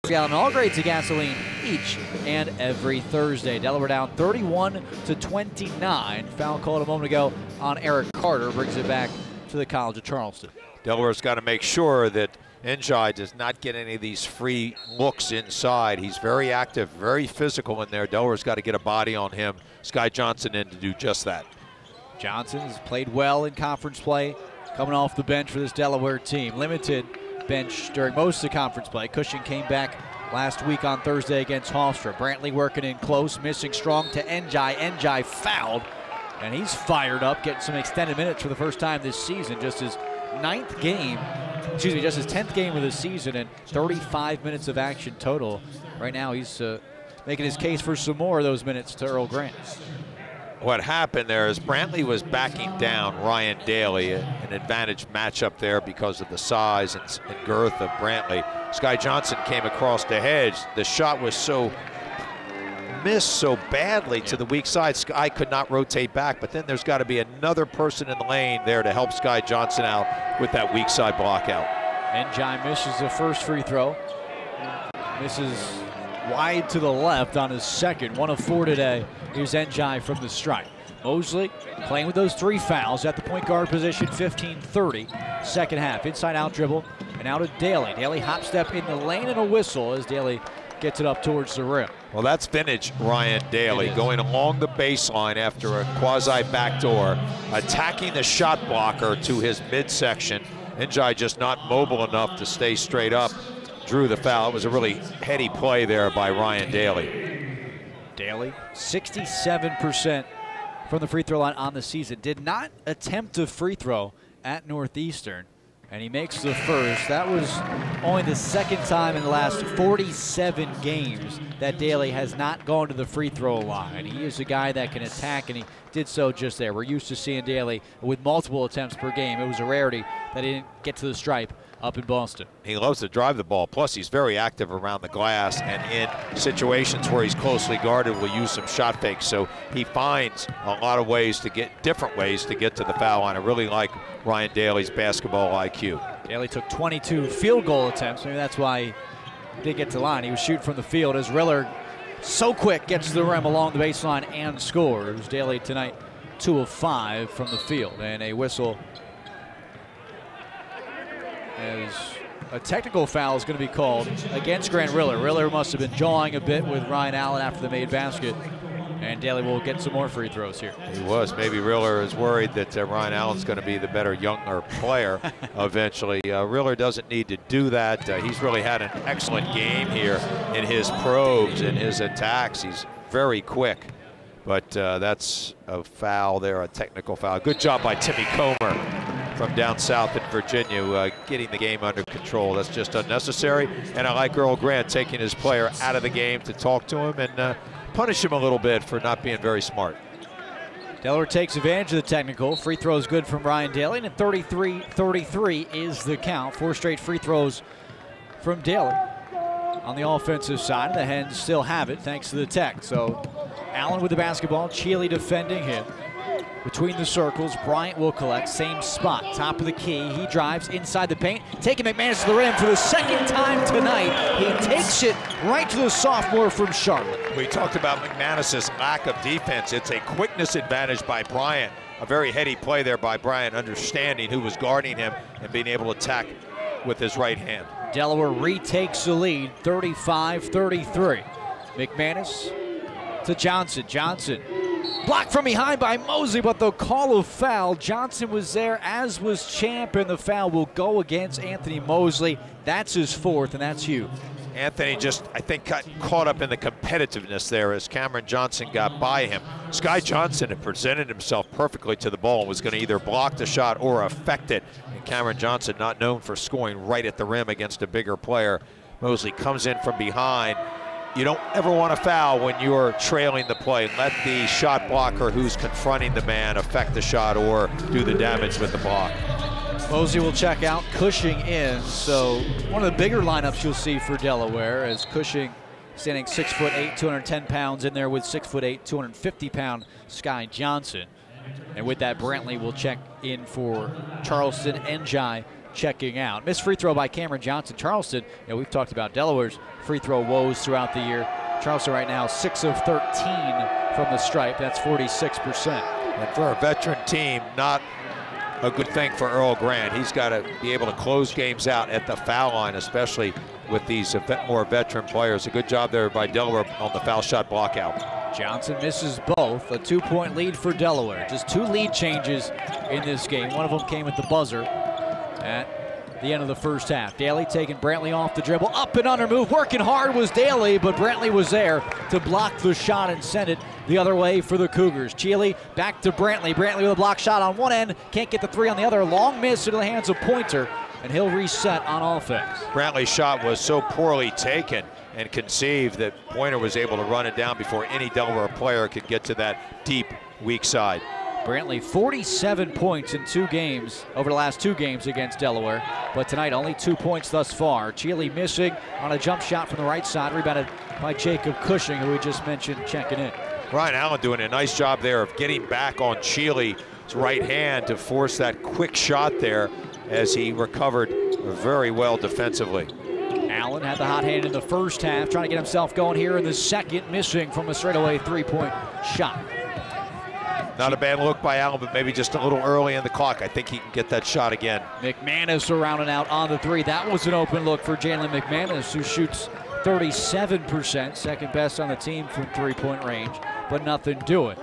[SPEAKER 1] Gallon all grades of gasoline each and every Thursday. Delaware down 31 to 29. Foul called a moment ago on Eric Carter brings it back to the College of Charleston.
[SPEAKER 2] Delaware's got to make sure that Njai does not get any of these free looks inside. He's very active, very physical in there. Delaware's got to get a body on him. Sky Johnson in to do just that.
[SPEAKER 1] Johnson has played well in conference play, coming off the bench for this Delaware team. Limited bench during most of the conference play. Cushing came back last week on Thursday against Hofstra. Brantley working in close, missing strong to Njai. Njai fouled, and he's fired up, getting some extended minutes for the first time this season. Just his ninth game, excuse me, just his 10th game of the season and 35 minutes of action total. Right now he's uh, making his case for some more of those minutes to Earl Grant
[SPEAKER 2] what happened there is Brantley was backing down Ryan Daly, an advantage matchup there because of the size and, and, girth of Brantley. Sky Johnson came across the hedge. The shot was so missed so badly to the weak side. Sky could not rotate back, but then there's got to be another person in the lane there to help Sky Johnson out with that weak side block out.
[SPEAKER 1] Njai misses the first free throw. Misses wide to the left on his second, one of four today. Here's Njai from the strike. Mosley playing with those three fouls at the point guard position, 15-30. Second half, inside out dribble, and out to Daly. Daly hop step in the lane and a whistle as Daly gets it up towards the rim.
[SPEAKER 2] Well, that's vintage Ryan Daly going along the baseline after a quasi backdoor, attacking the shot blocker to his midsection. Njai just not mobile enough to stay straight up. Drew the foul. It was a really heady play there by Ryan Daly.
[SPEAKER 1] Daly, 67% from the free throw line on the season. Did not attempt a free throw at Northeastern, and he makes the first. That was only the second time in the last 47 games that Daly has not gone to the free throw line. He is a guy that can attack, and he did so just there. We're used to seeing Daly with multiple attempts per game. It was a rarity that he didn't get to the stripe up in Boston.
[SPEAKER 2] He loves to drive the ball. Plus, he's very active around the glass and in situations where he's closely guarded will use some shot fakes. So he finds a lot of ways to get different ways to get to the foul line. I really like Ryan Daly's basketball IQ.
[SPEAKER 1] Daly took 22 field goal attempts. Maybe that's why he did get to line. He was shooting from the field as Riller so quick gets to the rim along the baseline and scores. Daly tonight two of five from the field and a whistle as a technical foul is going to be called against Grant Riller. Riller must have been jawing a bit with Ryan Allen after the made basket. And Daly will get some more free throws here.
[SPEAKER 2] He was. Maybe Riller is worried that uh, Ryan Allen's going to be the better younger player eventually. Uh, Riller doesn't need to do that. Uh, he's really had an excellent game here in his probes and his attacks. He's very quick. But uh, that's a foul there, a technical foul. Good job by Timmy Comer from down south in Virginia, uh, getting the game under control. That's just unnecessary. And I like Earl Grant taking his player out of the game to talk to him and uh, punish him a little bit for not being very smart.
[SPEAKER 1] Delaware takes advantage of the technical. Free throws good from Ryan Daly, and 33-33 is the count. Four straight free throws from Daly. On the offensive side, the Hens still have it thanks to the tech. So Allen with the basketball, Chealy defending him. Between the circles, Bryant will collect, same spot, top of the key. He drives inside the paint, taking McManus to the rim for the second time tonight. He takes it right to the sophomore from Charlotte.
[SPEAKER 2] We talked about McManus's lack of defense. It's a quickness advantage by Bryant. A very heady play there by Bryant, understanding who was guarding him and being able to attack with his right hand.
[SPEAKER 1] Delaware retakes the lead, 35-33. McManus to Johnson. Johnson blocked from behind by Mosley, but the call of foul. Johnson was there, as was Champ, and the foul will go against Anthony Mosley. That's his fourth, and that's huge.
[SPEAKER 2] Anthony just, I think, got caught up in the competitiveness there as Cameron Johnson got by him. Sky Johnson had presented himself perfectly to the ball and was going to either block the shot or affect it. And Cameron Johnson, not known for scoring right at the rim against a bigger player. Mosley comes in from behind. You don't ever want to foul when you're trailing the play. Let the shot blocker who's confronting the man affect the shot or do the damage with the block.
[SPEAKER 1] Mosley will check out, Cushing in. So one of the bigger lineups you'll see for Delaware is Cushing standing six foot eight, 210 pounds in there with six foot eight, 250 pound Sky Johnson. And with that, Brantley will check in for Charleston and Jai checking out. Missed free throw by Cameron Johnson. Charleston, you know, we've talked about Delaware's free throw woes throughout the year. Charleston right now 6 of 13 from the stripe. That's 46%.
[SPEAKER 2] And for a veteran team, not a good thing for Earl Grant. He's got to be able to close games out at the foul line, especially with these more veteran players. A good job there by Delaware on the foul shot block out.
[SPEAKER 1] Johnson misses both. A two-point lead for Delaware. Just two lead changes in this game. One of them came at the buzzer at the end of the first half. Daly taking Brantley off the dribble. Up and under move. Working hard was Daly, but Brantley was there to block the shot and send it the other way for the Cougars. Chealy back to Brantley. Brantley with a block shot on one end. Can't get the three on the other. Long miss into the hands of Pointer, and he'll reset on offense.
[SPEAKER 2] Brantley's shot was so poorly taken and conceived that Pointer was able to run it down before any Delaware player could get to that deep, weak side.
[SPEAKER 1] Brantley 47 points in two games over the last two games against Delaware, but tonight only two points thus far. Chealy missing on a jump shot from the right side, rebounded by Jacob Cushing, who we just mentioned checking in.
[SPEAKER 2] Ryan Allen doing a nice job there of getting back on Chealy's right hand to force that quick shot there as he recovered very well defensively.
[SPEAKER 1] Allen had the hot hand in the first half, trying to get himself going here in the second, missing from a straightaway three-point shot.
[SPEAKER 2] Not a bad look by Allen, but maybe just a little early in the clock. I think he can get that shot again.
[SPEAKER 1] McManus around and out on the three. That was an open look for Jalen McManus, who shoots 37%, second best on the team from three-point range, but nothing doing.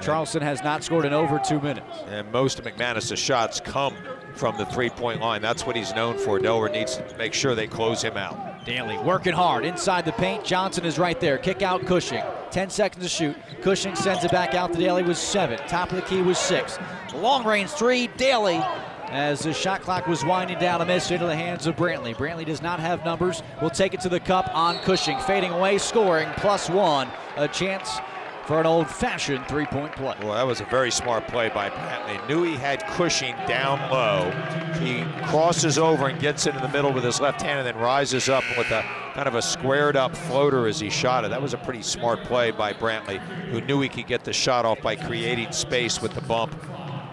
[SPEAKER 1] Charleston has not scored in over two minutes.
[SPEAKER 2] And most of McManus' shots come from the three-point line. That's what he's known for. Delaware needs to make sure they close him out.
[SPEAKER 1] Daly working hard inside the paint. Johnson is right there. Kick out Cushing. 10 seconds to shoot. Cushing sends it back out to Daly with seven. Top of the key was six. Long range three, Daly. As the shot clock was winding down, a miss into the hands of Brantley. Brantley does not have numbers. Will take it to the cup on Cushing. Fading away, scoring, plus one. A chance for an old-fashioned three-point play.
[SPEAKER 2] Well, that was a very smart play by Brantley. Knew he had Cushing down low. He crosses over and gets it in the middle with his left hand and then rises up with a kind of a squared up floater as he shot it. That was a pretty smart play by Brantley, who knew he could get the shot off by creating space with the bump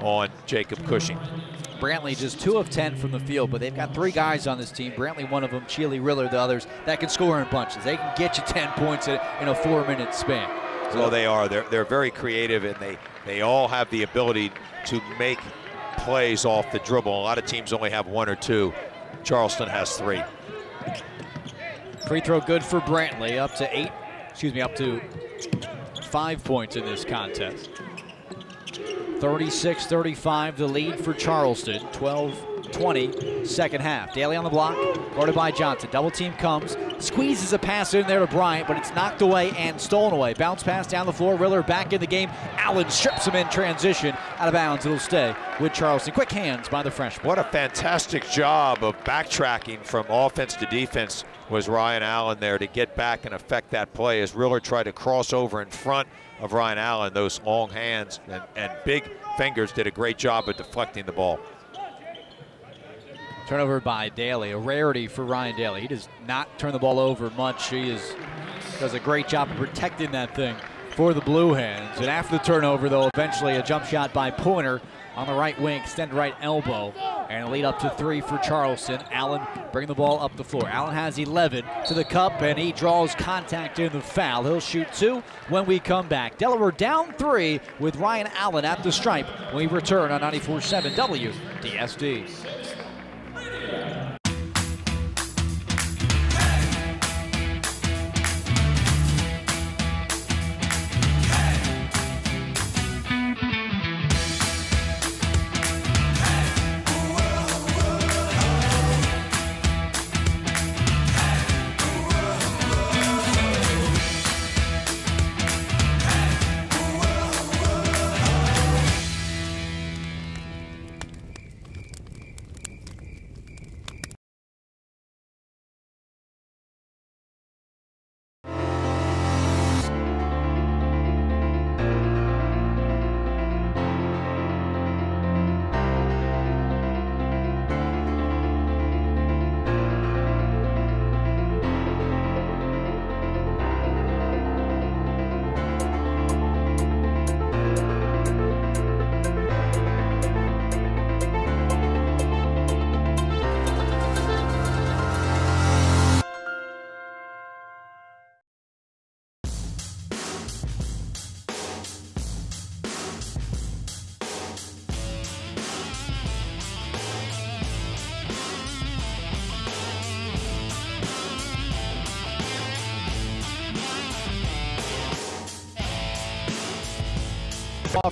[SPEAKER 2] on Jacob Cushing.
[SPEAKER 1] Brantley just two of 10 from the field, but they've got three guys on this team. Brantley, one of them, Chealy Riller, the others, that can score in bunches. They can get you 10 points in a four-minute span.
[SPEAKER 2] So they are. They're, they're very creative, and they, they all have the ability to make plays off the dribble. A lot of teams only have one or two. Charleston has three.
[SPEAKER 1] Free throw good for Brantley, up to eight, excuse me, up to five points in this contest. 36-35 the lead for Charleston. 12-20 second half. Daly on the block, guarded by Johnson. Double team comes, squeezes a pass in there to Bryant, but it's knocked away and stolen away. Bounce pass down the floor. Riller back in the game. Allen strips him in transition. Out of bounds. It'll stay with Charleston. Quick hands by the freshman.
[SPEAKER 2] What a fantastic job of backtracking from offense to defense was Ryan Allen there to get back and affect that play as Riller tried to cross over in front of Ryan Allen. Those long hands and, and big fingers did a great job of deflecting the ball.
[SPEAKER 1] Turnover by Daly, a rarity for Ryan Daly. He does not turn the ball over much. He is does a great job of protecting that thing for the Blue Hens. And after the turnover, though, eventually a jump shot by Pointer on the right wing, extend right elbow, and lead up to three for Charleston. Allen bringing the ball up the floor. Allen has 11 to the cup, and he draws contact in the foul. He'll shoot two when we come back. Delaware down three with Ryan Allen at the stripe we return on 94-7 WDSD. Amen.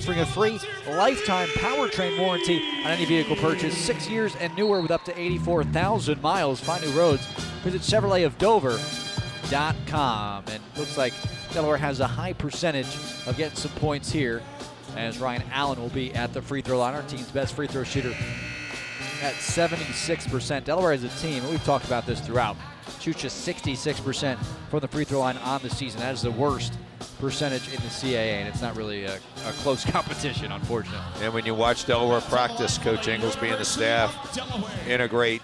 [SPEAKER 1] Offering a free lifetime powertrain warranty on any vehicle purchase, six years and newer with up to 84,000 miles. Find new roads. Visit Chevrolet of ChevroletofDover.com. And looks like Delaware has a high percentage of getting some points here as Ryan Allen will be at the free throw line. Our team's best free throw shooter at 76%. Delaware as a team, and we've talked about this throughout, shoots just 66% from the free throw line on the season. That is the worst percentage in the CAA, and it's not really a, a, close competition, unfortunately.
[SPEAKER 2] And when you watch Delaware practice, Coach Ingelsby and the staff integrate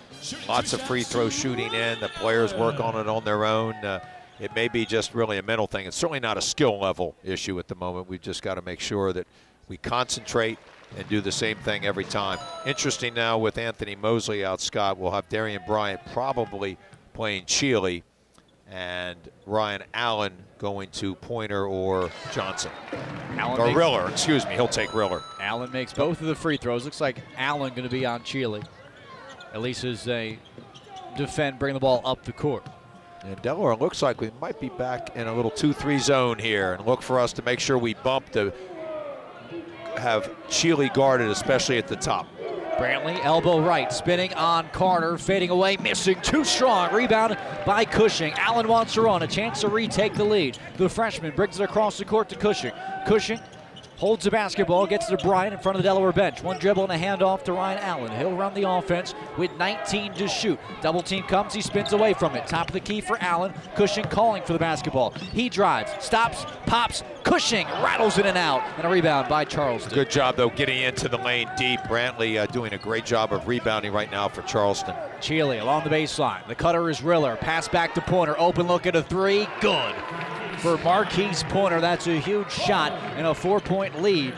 [SPEAKER 2] lots of free throw shooting in. The players work on it on their own. Uh, it may be just really a mental thing. It's certainly not a skill level issue at the moment. We've just got to make sure that we concentrate and do the same thing every time. Interesting now with Anthony Mosley out, Scott, we'll have Darian Bryant probably playing Chealy and Ryan Allen going to Pointer or Johnson. Allen or Riller, excuse me. He'll take Riller.
[SPEAKER 1] Allen makes both of the free throws. Looks like Allen going to be on Chealy. At least as they defend, bring the ball up the court.
[SPEAKER 2] And Delaware looks like we might be back in a little 2-3 zone here and look for us to make sure we bump to have Chealy guarded, especially at the top.
[SPEAKER 1] Brantley, elbow right, spinning on Carter, fading away, missing, too strong. Rebound by Cushing. Allen wants to run, a chance to retake the lead. The freshman brings it across the court to Cushing. Cushing holds the basketball, gets to Bryant in front of the Delaware bench. One dribble and a handoff to Ryan Allen. He'll run the offense with 19 to shoot. Double team comes, he spins away from it. Top of the key for Allen. Cushing calling for the basketball. He drives, stops, pops. Cushing rattles in and out, and a rebound by Charleston.
[SPEAKER 2] Good job, though, getting into the lane deep. Brantley uh, doing a great job of rebounding right now for Charleston.
[SPEAKER 1] Chealy along the baseline. The cutter is Riller. Pass back to Pointer. Open look at a three. Good. For Marquise Pointer, that's a huge shot and a four-point lead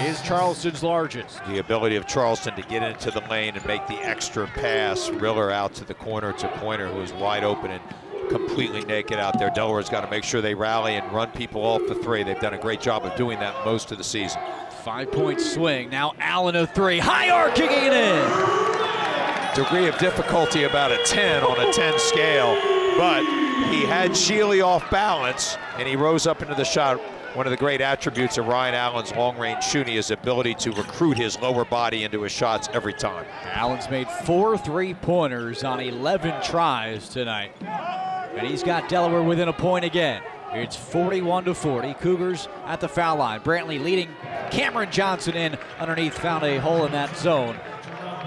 [SPEAKER 1] is Charleston's largest.
[SPEAKER 2] The ability of Charleston to get into the lane and make the extra pass. Riller out to the corner to Pointer, who is wide open and completely naked out there. Delaware's got to make sure they rally and run people off the three. They've done a great job of doing that most of the season.
[SPEAKER 1] Five-point swing. Now Allen a three. High arc kicking it in.
[SPEAKER 2] Degree of difficulty about a 10 on a 10 scale, but he had Chealy off balance and he rose up into the shot. One of the great attributes of Ryan Allen's long-range shooting is ability to recruit his lower body into his shots every time.
[SPEAKER 1] Allen's made four three-pointers on 11 tries tonight. And he's got Delaware within a point again. It's 41 to 40. Cougars at the foul line. Brantley leading Cameron Johnson in underneath, found a hole in that zone.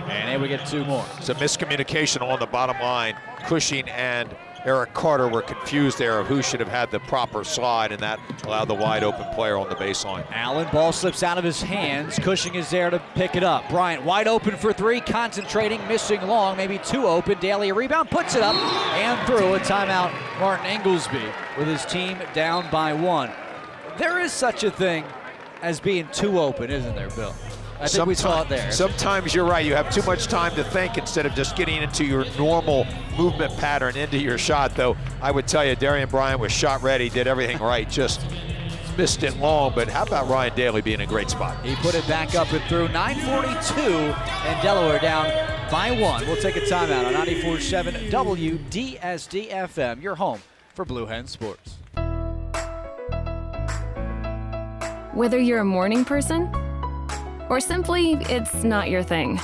[SPEAKER 1] And here we get two more.
[SPEAKER 2] It's a miscommunication on the bottom line. Cushing and Eric Carter were confused there of who should have had the proper slide, and that allowed the wide open player on the baseline.
[SPEAKER 1] Allen, ball slips out of his hands. Cushing is there to pick it up. Bryant wide open for three, concentrating, missing long, maybe two open. Daly a rebound, puts it up and through. A timeout, Martin Ingelsby with his team down by one. There is such a thing as being too open, isn't there, Bill? I think we saw it there.
[SPEAKER 2] Sometimes you're right. You have too much time to think instead of just getting into your normal movement pattern into your shot. Though I would tell you, Darian Bryant was shot ready, did everything right, just missed it long. But how about Ryan Daly being in a great spot?
[SPEAKER 1] He put it back up and through. 9:42, and Delaware down by one. We'll take a timeout on 94.7 WDSD FM. Your home for Blue Hen Sports.
[SPEAKER 29] Whether you're a morning person or simply it's not your thing.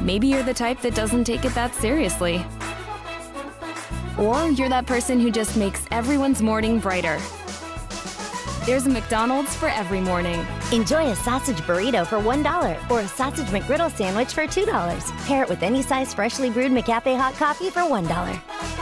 [SPEAKER 29] Maybe you're the type that doesn't take it that seriously. Or you're that person who just makes everyone's morning brighter. There's a McDonald's for every morning.
[SPEAKER 11] Enjoy a sausage burrito for $1 or a sausage McGriddle sandwich for $2. Pair it with any size freshly brewed McCafe hot coffee for $1.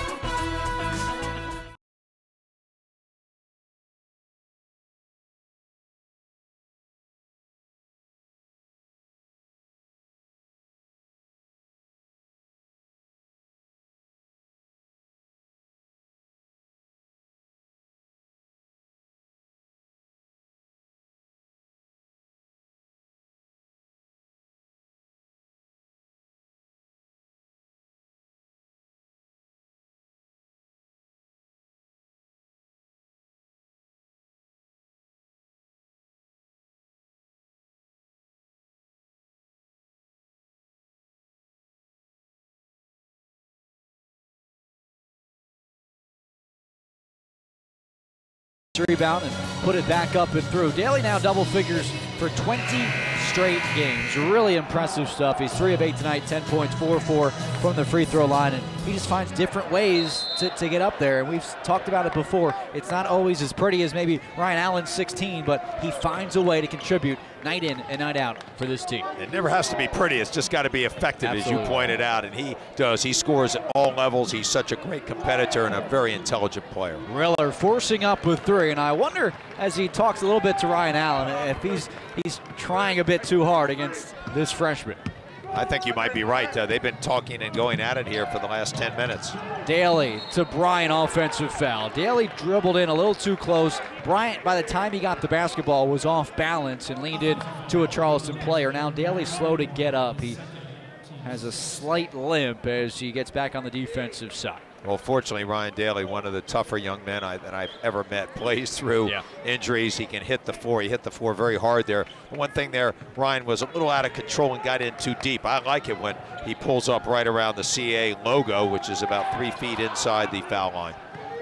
[SPEAKER 1] Rebound and put it back up and through. Daly now double figures for 20 straight games. Really impressive stuff. He's 3 of 8 tonight, 10 points, 4-4 from the free throw line, and he just finds different ways to, to get up there. And we've talked about it before. It's not always as pretty as maybe Ryan Allen's 16, but he finds a way to contribute night in and night out for this team.
[SPEAKER 2] It never has to be pretty. It's just got to be effective,
[SPEAKER 1] Absolutely.
[SPEAKER 2] as you pointed out, and he does. He scores at all levels. He's such a great competitor and a very intelligent player.
[SPEAKER 1] Riller forcing up with three, and I wonder as he talks a little bit to Ryan Allen if he's he's trying a bit too hard against this freshman.
[SPEAKER 2] I think you might be right. Uh, they've been talking and going at it here for the last 10 minutes.
[SPEAKER 1] Daly to Bryant, offensive foul. Daly dribbled in a little too close. Bryant, by the time he got the basketball, was off balance and leaned in to a Charleston player. Now Daly's slow to get up. He has a slight limp as he gets back on the defensive side.
[SPEAKER 2] Well, fortunately, Ryan Daly, one of the tougher young men I, that I've ever met, plays through
[SPEAKER 1] Yeah.
[SPEAKER 2] injuries. He can hit the four. He hit the four very hard there. The one thing there, Ryan was a little out of control and got in too deep. I like it when he pulls up right around the CA logo, which is about three feet inside the foul line.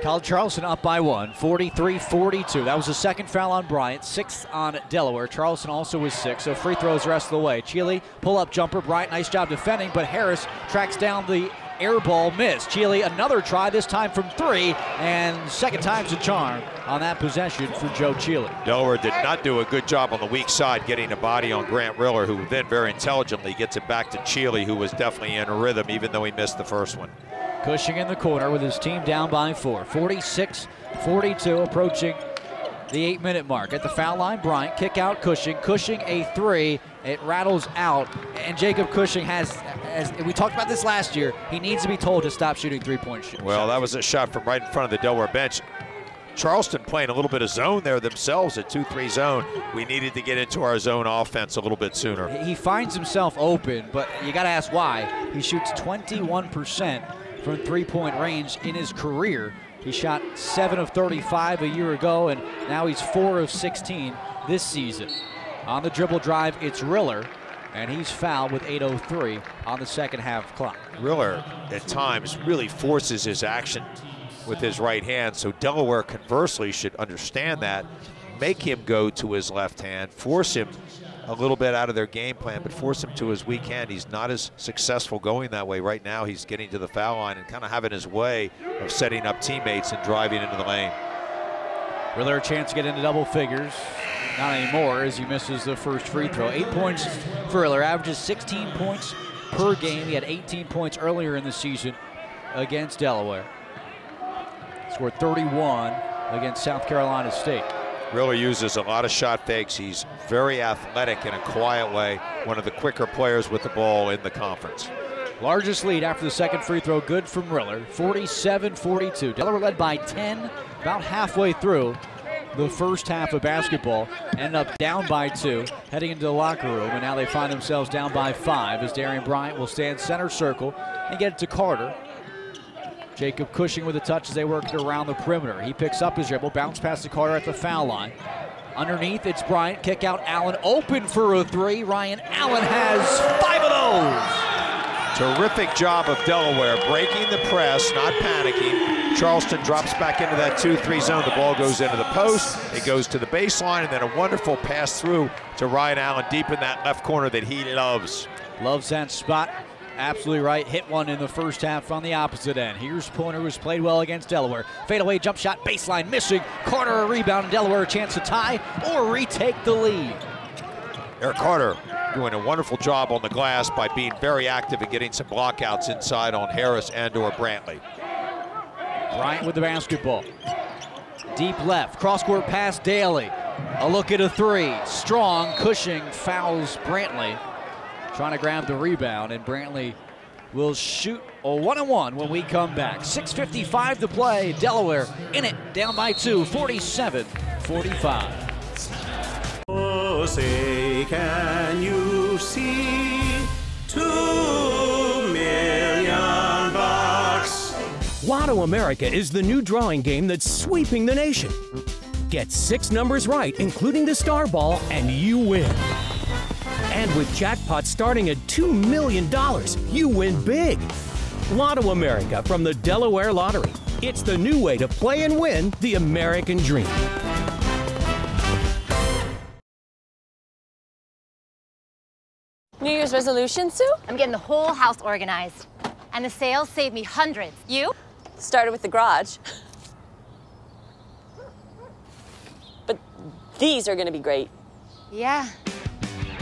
[SPEAKER 1] Kyle Charleston up by one, 43-42. That was the second foul on Bryant, sixth on Delaware. Charleston also was six, so free throws the rest of the way. Chealy, pull-up jumper. Bryant, nice job defending, but Harris tracks down the air ball missed. Chealy another try, this time from three, and second time's a charm on that possession for Joe Chealy.
[SPEAKER 2] Delaware did not do a good job on the weak side getting a body on Grant Riller, who then very intelligently gets it back to Chealy, who was definitely in a rhythm, even though he missed the first one.
[SPEAKER 1] Cushing in the corner with his team down by four. 46 42, approaching the eight minute mark. At the foul line, Bryant, kick out Cushing. Cushing a three. It rattles out. And Jacob Cushing has, as we talked about this last year, he needs to be told to stop shooting three point shots.
[SPEAKER 2] Well, that was a shot from right in front of the Delaware bench. Charleston playing a little bit of zone there themselves, a 2-3 zone. We needed to get into our zone offense a little bit sooner.
[SPEAKER 1] He finds himself open, but you got to ask why. He shoots 21% from three-point range in his career. He shot 7 of 35 a year ago, and now he's 4 of 16 this season. On the dribble drive, it's Riller, and he's fouled with 8.03 on the second half clock.
[SPEAKER 2] Riller, at times, really forces his action with his right hand, so Delaware conversely should understand that, make him go to his left hand, force him a little bit out of their game plan, but force him to his weak hand. He's not as successful going that way. Right now, he's getting to the foul line and kind of having his way of setting up teammates and driving into the lane.
[SPEAKER 1] Riller a chance to get into double figures. Not anymore as he misses the first free throw. Eight points for Riller, averages 16 points per game. He had 18 points earlier in the season against Delaware. Scored 31 against South Carolina State.
[SPEAKER 2] Riller uses a lot of shot fakes. He's very athletic in a quiet way. One of the quicker players with the ball in the conference.
[SPEAKER 1] Largest lead after the second free throw, good from Riller, 47-42. Delaware led by 10 about halfway through the first half of basketball. End up down by two, heading into the locker room, and now they find themselves down by five as Darian Bryant will stand center circle and get it to Carter. Jacob Cushing with a touch as they work it around the perimeter. He picks up his dribble, bounce past the Carter at the foul line. Underneath, it's Bryant. Kick out Allen, open for a three. Ryan Allen has five of those.
[SPEAKER 2] Terrific job of Delaware breaking the press, not panicking. Charleston drops back into that 2-3 zone. The ball goes into the post. It goes to the baseline, and then a wonderful pass through to Ryan Allen deep in that left corner that he loves.
[SPEAKER 1] Loves that spot. Absolutely right. Hit one in the first half on the opposite end. Here's Pointer, who's played well against Delaware. Fadeaway jump shot, baseline missing. Carter a rebound, and Delaware a chance to tie or retake the lead.
[SPEAKER 2] Eric Carter doing a wonderful job on the glass by being very active and getting some blockouts inside on Harris and or Brantley.
[SPEAKER 1] Bryant with the basketball. Deep left, cross-court pass Daly. A look at a three. Strong, Cushing fouls Brantley. Trying to grab the rebound, and Brantley will shoot a one and one when we come back. 6.55 to play. Delaware in it, down by two, 47 45.
[SPEAKER 7] Oh, say, can you see two million?
[SPEAKER 12] Lotto America is the new drawing game that's sweeping the nation. Get six numbers right, including the star ball, and you win. And with jackpots starting at $2 million, you win big. Lotto America from the Delaware Lottery. It's the new way to play and win the American dream.
[SPEAKER 14] New Year's resolution, Sue? I'm getting the whole house organized. And the sales saved me hundreds. You?
[SPEAKER 30] Started with the garage. But these are going to be great.
[SPEAKER 14] Yeah.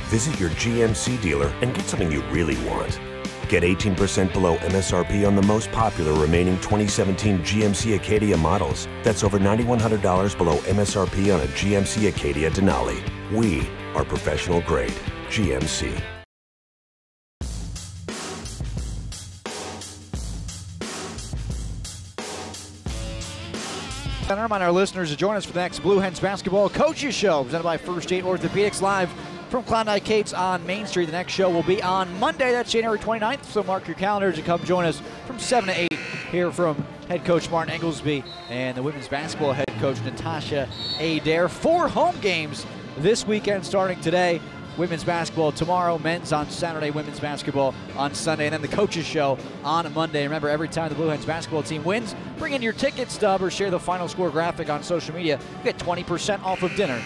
[SPEAKER 31] Visit your GMC dealer and get something you really want. Get 18% below MSRP on the most popular remaining 2017 GMC Acadia models. That's over $9,100 below MSRP on a GMC Acadia Denali. We are professional grade. GMC.
[SPEAKER 1] I remind our listeners to join us for the next Blue Hens Basketball Coaches Show, presented by First Aid Orthopedics, live from Klondike Kate's on Main Street. The next show will be on Monday, that's January 29th, so mark your calendars and come join us from 7 to 8 here from head coach Martin Ingelsby and the women's basketball head coach Natasha Adair. Four home games this weekend starting today. Women's basketball tomorrow, men's on Saturday, women's basketball on Sunday, and then the coaches show on Monday. Remember, every time the Blue Hens basketball team wins, bring in your ticket stub or share the final score graphic on social media. You get 20% off of dinner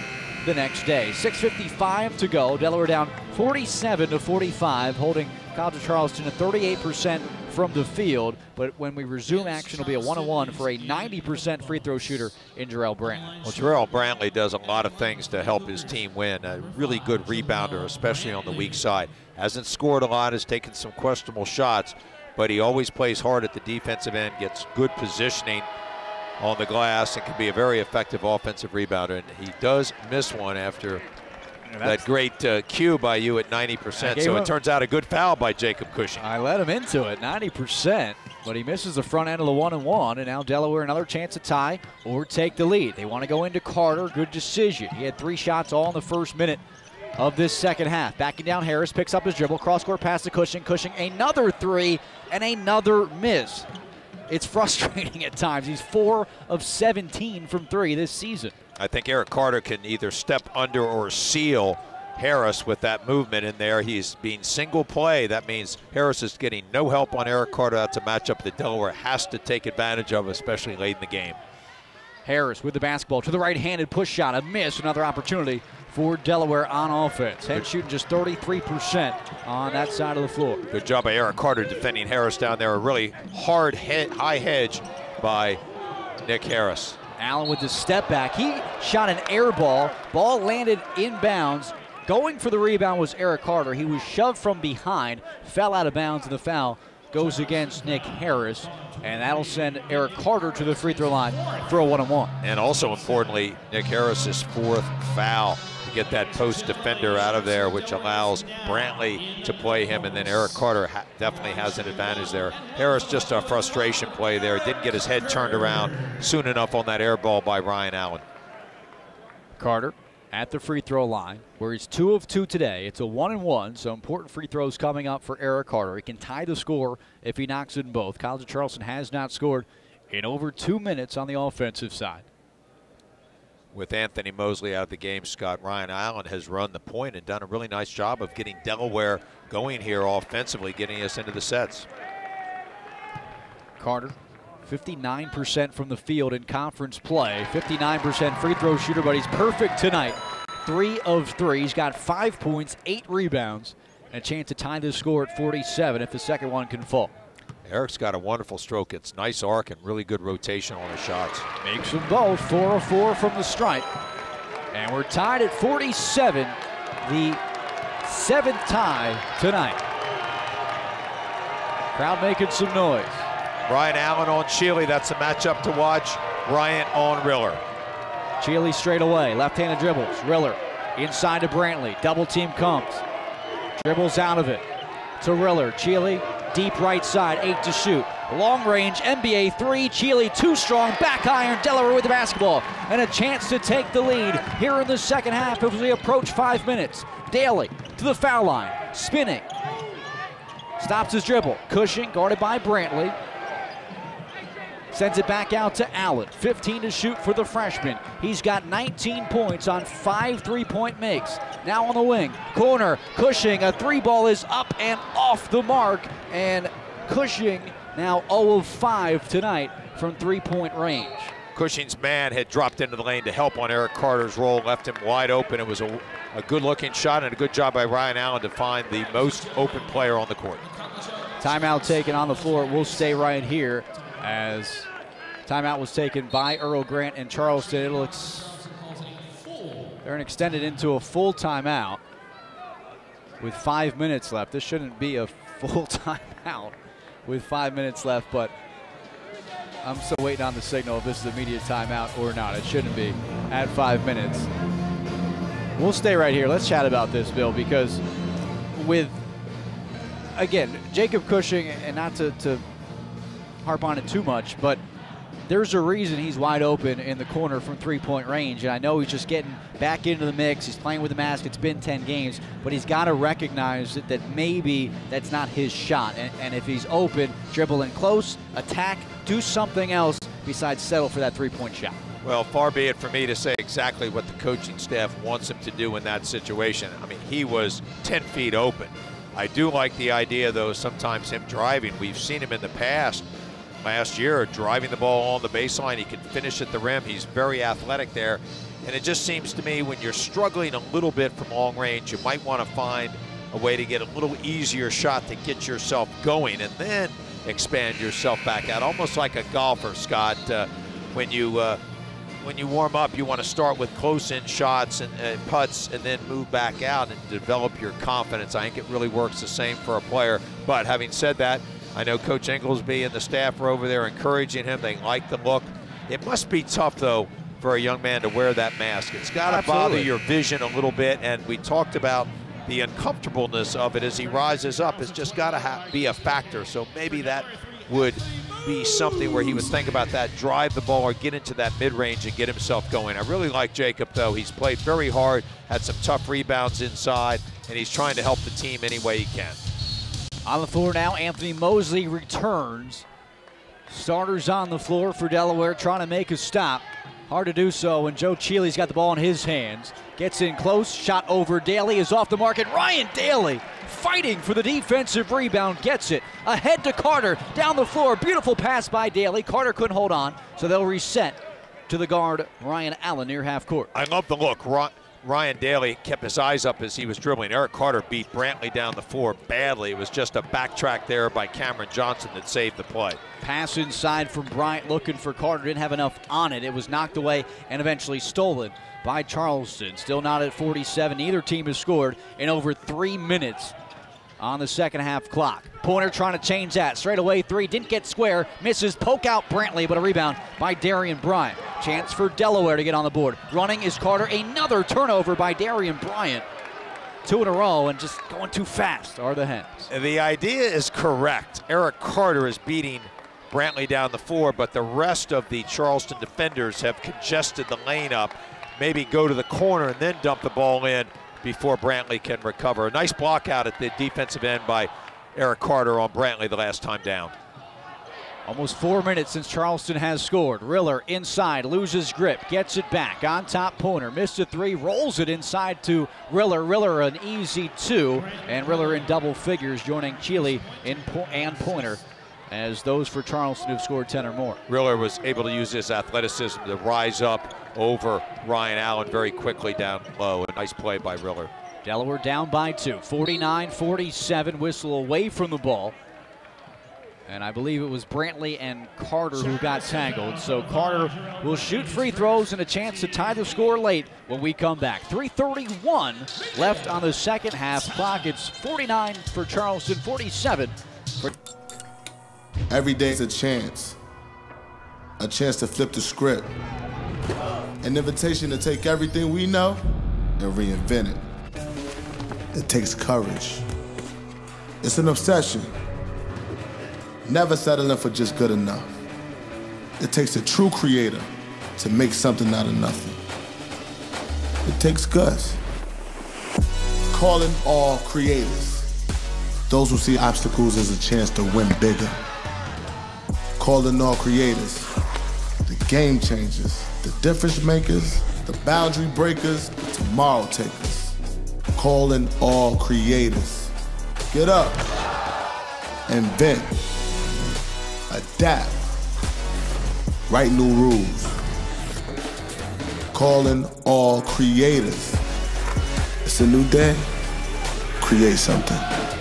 [SPEAKER 1] the next day. 6.55 to go. Delaware down 47 to 45, holding College of Charleston at 38% from the field. But when we resume action, it'll be a one-on-one for a 90% free throw shooter in Jarrell Brantley.
[SPEAKER 2] Well, Jarrell Brantley does a lot of things to help his team win. A really good rebounder, especially on the weak side. Hasn't scored a lot, has taken some questionable shots, but he always plays hard at the defensive end, gets good positioning on the glass, and can be a very effective offensive rebounder. And he does miss one after that great uh, cue by you at 90%. So it turns out a good foul by Jacob Cushing.
[SPEAKER 1] I let him into it, 90%, but he misses the front end of the one and one, and now Delaware another chance to tie or take the lead. They want to go into Carter. Good decision. He had three shots all in the first minute of this second half. Backing down Harris, picks up his dribble, cross court pass to Cushing. Cushing another three and another miss. It's frustrating at times. He's four of 17 from three this season.
[SPEAKER 2] I think Eric Carter can either step under or seal Harris with that movement in there. He's being single play. That means Harris is getting no help on Eric Carter. That's a matchup that Delaware has to take advantage of, especially late in the game.
[SPEAKER 1] Harris with the basketball to the right-handed push shot, a miss, another opportunity for Delaware on offense. Head shooting just 33% on that side of the floor.
[SPEAKER 2] Good job by Eric Carter defending Harris down there. A really hard head, high hedge by Nick Harris.
[SPEAKER 1] Allen with the step back. He shot an air ball. Ball landed inbounds. Going for the rebound was Eric Carter. He was shoved from behind, fell out of bounds, and the foul goes against Nick Harris. And that'll send Eric Carter to the free throw line for a one on one.
[SPEAKER 2] And also importantly, Nick Harris's fourth foul get that post defender out of there, which allows Brantley to play him. And then Eric Carter ha definitely has an advantage there. Harris just a frustration play there. Didn't get his head turned around soon enough on that air ball by Ryan Allen.
[SPEAKER 1] Carter at the free throw line, where he's two of two today. It's a one and one, so important free throws coming up for Eric Carter. He can tie the score if he knocks in both. College of Charleston has not scored in over two minutes on the offensive side.
[SPEAKER 2] With Anthony Mosley out of the game, Scott Ryan Allen has run the point and done a really nice job of getting Delaware going here offensively, getting us into the sets.
[SPEAKER 1] Carter 59% from the field in conference play. 59% free throw shooter, but he's perfect tonight. Three of three. He's got five points, eight rebounds, and a chance to tie the score at 47 if the second one can fall.
[SPEAKER 2] Eric's got a wonderful stroke. It's nice arc and really good rotation on his shots.
[SPEAKER 1] Makes them both. Four of four from the stripe. And we're tied at 47. The seventh tie tonight. Crowd making some noise.
[SPEAKER 2] Ryan Allen on Chealey. That's a matchup to watch. Ryan on Riller.
[SPEAKER 1] Chealey straight away. Left-handed dribbles. Riller inside to Brantley. Double team comes. Dribbles out of it to Riller. Chealey deep right side. Eight to shoot. Long range NBA three. Chealey too strong. Back iron. Delaware with the basketball. And a chance to take the lead here in the second half as we approach five minutes. Daly to the foul line. Spinning. Stops his dribble. Cushing guarded by Brantley. Sends it back out to Allen. 15 to shoot for the freshman. He's got 19 points on five three-point makes. Now on the wing. Corner. Cushing. A three ball is up and off the mark. And Cushing now 0 of 5 tonight from three-point range.
[SPEAKER 2] Cushing's man had dropped into the lane to help on Eric Carter's roll, left him wide open. It was a, a good-looking shot and a good job by Ryan Allen to find the most open player on the court.
[SPEAKER 1] Timeout taken on the floor. We'll stay right here as timeout was taken by Earl Grant and Charleston. It'll ex they're extended into a full timeout with five minutes left. This shouldn't be a full timeout with five minutes left, but I'm still waiting on the signal if this is a media timeout or not. It shouldn't be at five minutes. We'll stay right here. Let's chat about this, Bill, because with, again, Jacob Cushing, and not to, to harp on it too much, but there's a reason he's wide open in the corner from three-point range. And I know he's just getting back into the mix. He's playing with the mask. It's been 10 games, but he's got to recognize that, that maybe that's not his shot. And, and if he's open, dribble in close, attack, do something else besides settle for that three-point shot.
[SPEAKER 2] Well, far be it for me to say exactly what the coaching staff wants him to do in that situation. I mean, he was 10 feet open. I do like the idea, though, sometimes him driving. We've seen him in the past last year, driving the ball on the baseline. He can finish at the rim. He's very athletic there. And it just seems to me when you're struggling a little bit from long range, you might want to find a way to get a little easier shot to get yourself going. And then expand yourself back out, almost like a golfer, Scott. Uh, when you uh, when you warm up, you want to start with close-in shots and, and, putts, and then move back out and develop your confidence. I think it really works the same for a player. But having said that, I know Coach Ingelsby and the staff are over there encouraging him. They like the look. It must be tough though for a young man to wear that mask. It's got to bother your vision a little bit. And we talked about the uncomfortableness of it as he rises up. It's just got to be a factor. So maybe that would be something where he would think about that, drive the ball or get into that mid-range and get himself going. I really like Jacob, though. He's played very hard, had some tough rebounds inside, and he's trying to help the team any way he can.
[SPEAKER 1] On the floor now, Anthony Mosley returns. Starters on the floor for Delaware trying to make a stop. Hard to do so when Joe Chealey's got the ball in his hands. Gets in close, shot over Daly is off the market. Ryan Daly fighting for the defensive rebound, gets it. Ahead to Carter, down the floor. Beautiful pass by Daly. Carter couldn't hold on, so they'll reset to the guard, Ryan Allen, near half court.
[SPEAKER 2] I love the look. Ryan Daly kept his eyes up as he was dribbling. Eric Carter beat Brantley down the floor badly. It was just a backtrack there by Cameron Johnson that saved the play.
[SPEAKER 1] Pass inside from Bryant looking for Carter. Didn't have enough on it. It was knocked away and eventually stolen by Charleston. Still not at 47. Neither team has scored in over three minutes on the second half clock. Pointer trying to change that. Straight away three. Didn't get square. Misses. Poke out Brantley, but a rebound by Darian Bryant. Chance for Delaware to get on the board. Running is Carter. Another turnover by Darian Bryant. Two in a row and just going too fast are the Hens.
[SPEAKER 2] The idea is correct. Eric Carter is beating Brantley down the floor, but the rest of the Charleston defenders have congested the lane up. Maybe go to the corner and then dump the ball in before Brantley can recover. A nice block out at the defensive end by Eric Carter on Brantley the last time down.
[SPEAKER 1] Almost four minutes since Charleston has scored. Riller inside, loses grip, gets it back. On top, Pointer missed a three, rolls it inside to Riller. Riller an easy two, and Riller in double figures, joining in po and Pointer as those for Charleston who've scored 10 or more.
[SPEAKER 2] Riller was able to use his athleticism to rise up over Ryan Allen very quickly down low. A nice play by Riller.
[SPEAKER 1] Delaware down by two, 49-47, whistle away from the ball. And I believe it was Brantley and Carter who got tangled. So Carter will shoot free throws and a chance to tie the score late when we come back. 3.31 left on the second half clock. It's 49 for Charleston, 47 for
[SPEAKER 20] Every day is a chance. A chance to flip the script. An invitation to take everything we know and reinvent it. It takes courage. It's an obsession. Never settling for just good enough. It takes a true creator to make something out of nothing. It takes guts. Calling all creators. Those who see obstacles as a chance to win bigger calling all creators, the game changers, the difference makers, the boundary breakers, the tomorrow takers. Calling all creators. Get up, invent, adapt, write new rules. Calling all creators. It's a new day. Create something.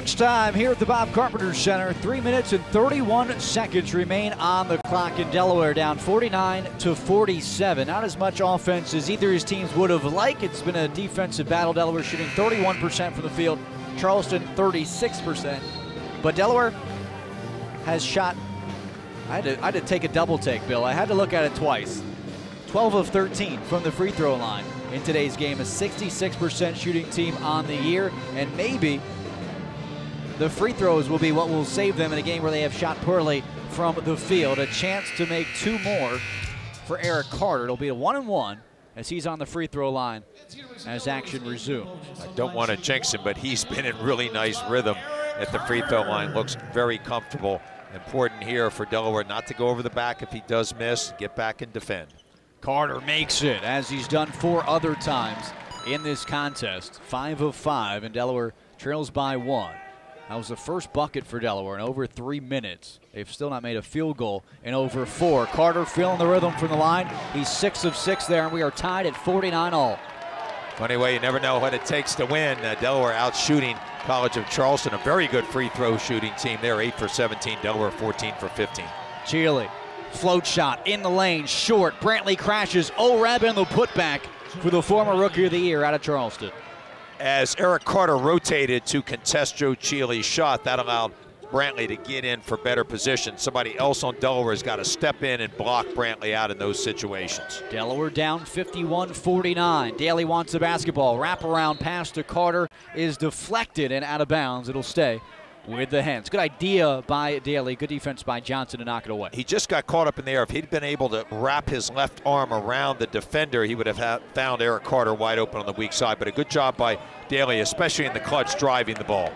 [SPEAKER 1] Crunch time here at the Bob Carpenter Center. Three minutes and 31 seconds remain on the clock in Delaware, down 49 to 47. Not as much offense as either of his teams would have liked. It's been a defensive battle. Delaware shooting 31% from the field, Charleston 36%. But Delaware has shot. I had, to, I had to take a double take, Bill. I had to look at it twice. 12 of 13 from the free throw line in today's game. A 66% shooting team on the year, and maybe the free throws will be what will save them in a game where they have shot poorly from the field. A chance to make two more for Eric Carter. It'll be a one and one as he's on the free throw line as action resumes.
[SPEAKER 2] I don't want to jinx him, but he's been in really nice rhythm at the free throw line. Looks very comfortable. Important here for Delaware not to go over the back if he does miss, get back and defend.
[SPEAKER 1] Carter makes it as he's done four other times in this contest. Five of five, and Delaware trails by one. That was the first bucket for Delaware in over three minutes. They've still not made a field goal in over four. Carter feeling the rhythm from the line. He's six of six there, and we are tied at 49 all.
[SPEAKER 2] Funny way, you never know what it takes to win. Uh, Delaware out shooting College of Charleston, a very good free throw shooting team. They're 8 for 17, Delaware 14 for 15.
[SPEAKER 1] Chealey, float shot in the lane, short. Brantley crashes. Oreb in the putback for the former Rookie of the Year out of Charleston.
[SPEAKER 2] As Eric Carter rotated to contest Joe Chealey's shot, that allowed Brantley to get in for better position. Somebody else on Delaware has got to step in and block Brantley out in those situations.
[SPEAKER 1] Delaware down 51-49. Daly wants the basketball. Wraparound pass to Carter is deflected and out of bounds. It'll stay with the hands. Good idea by Daly. Good defense by Johnson to knock it away.
[SPEAKER 2] He just got caught up in the air. If he'd been able to wrap his left arm around the defender, he would have found Eric Carter wide open on the weak side. But a good job by Daly, especially in the clutch, driving the ball.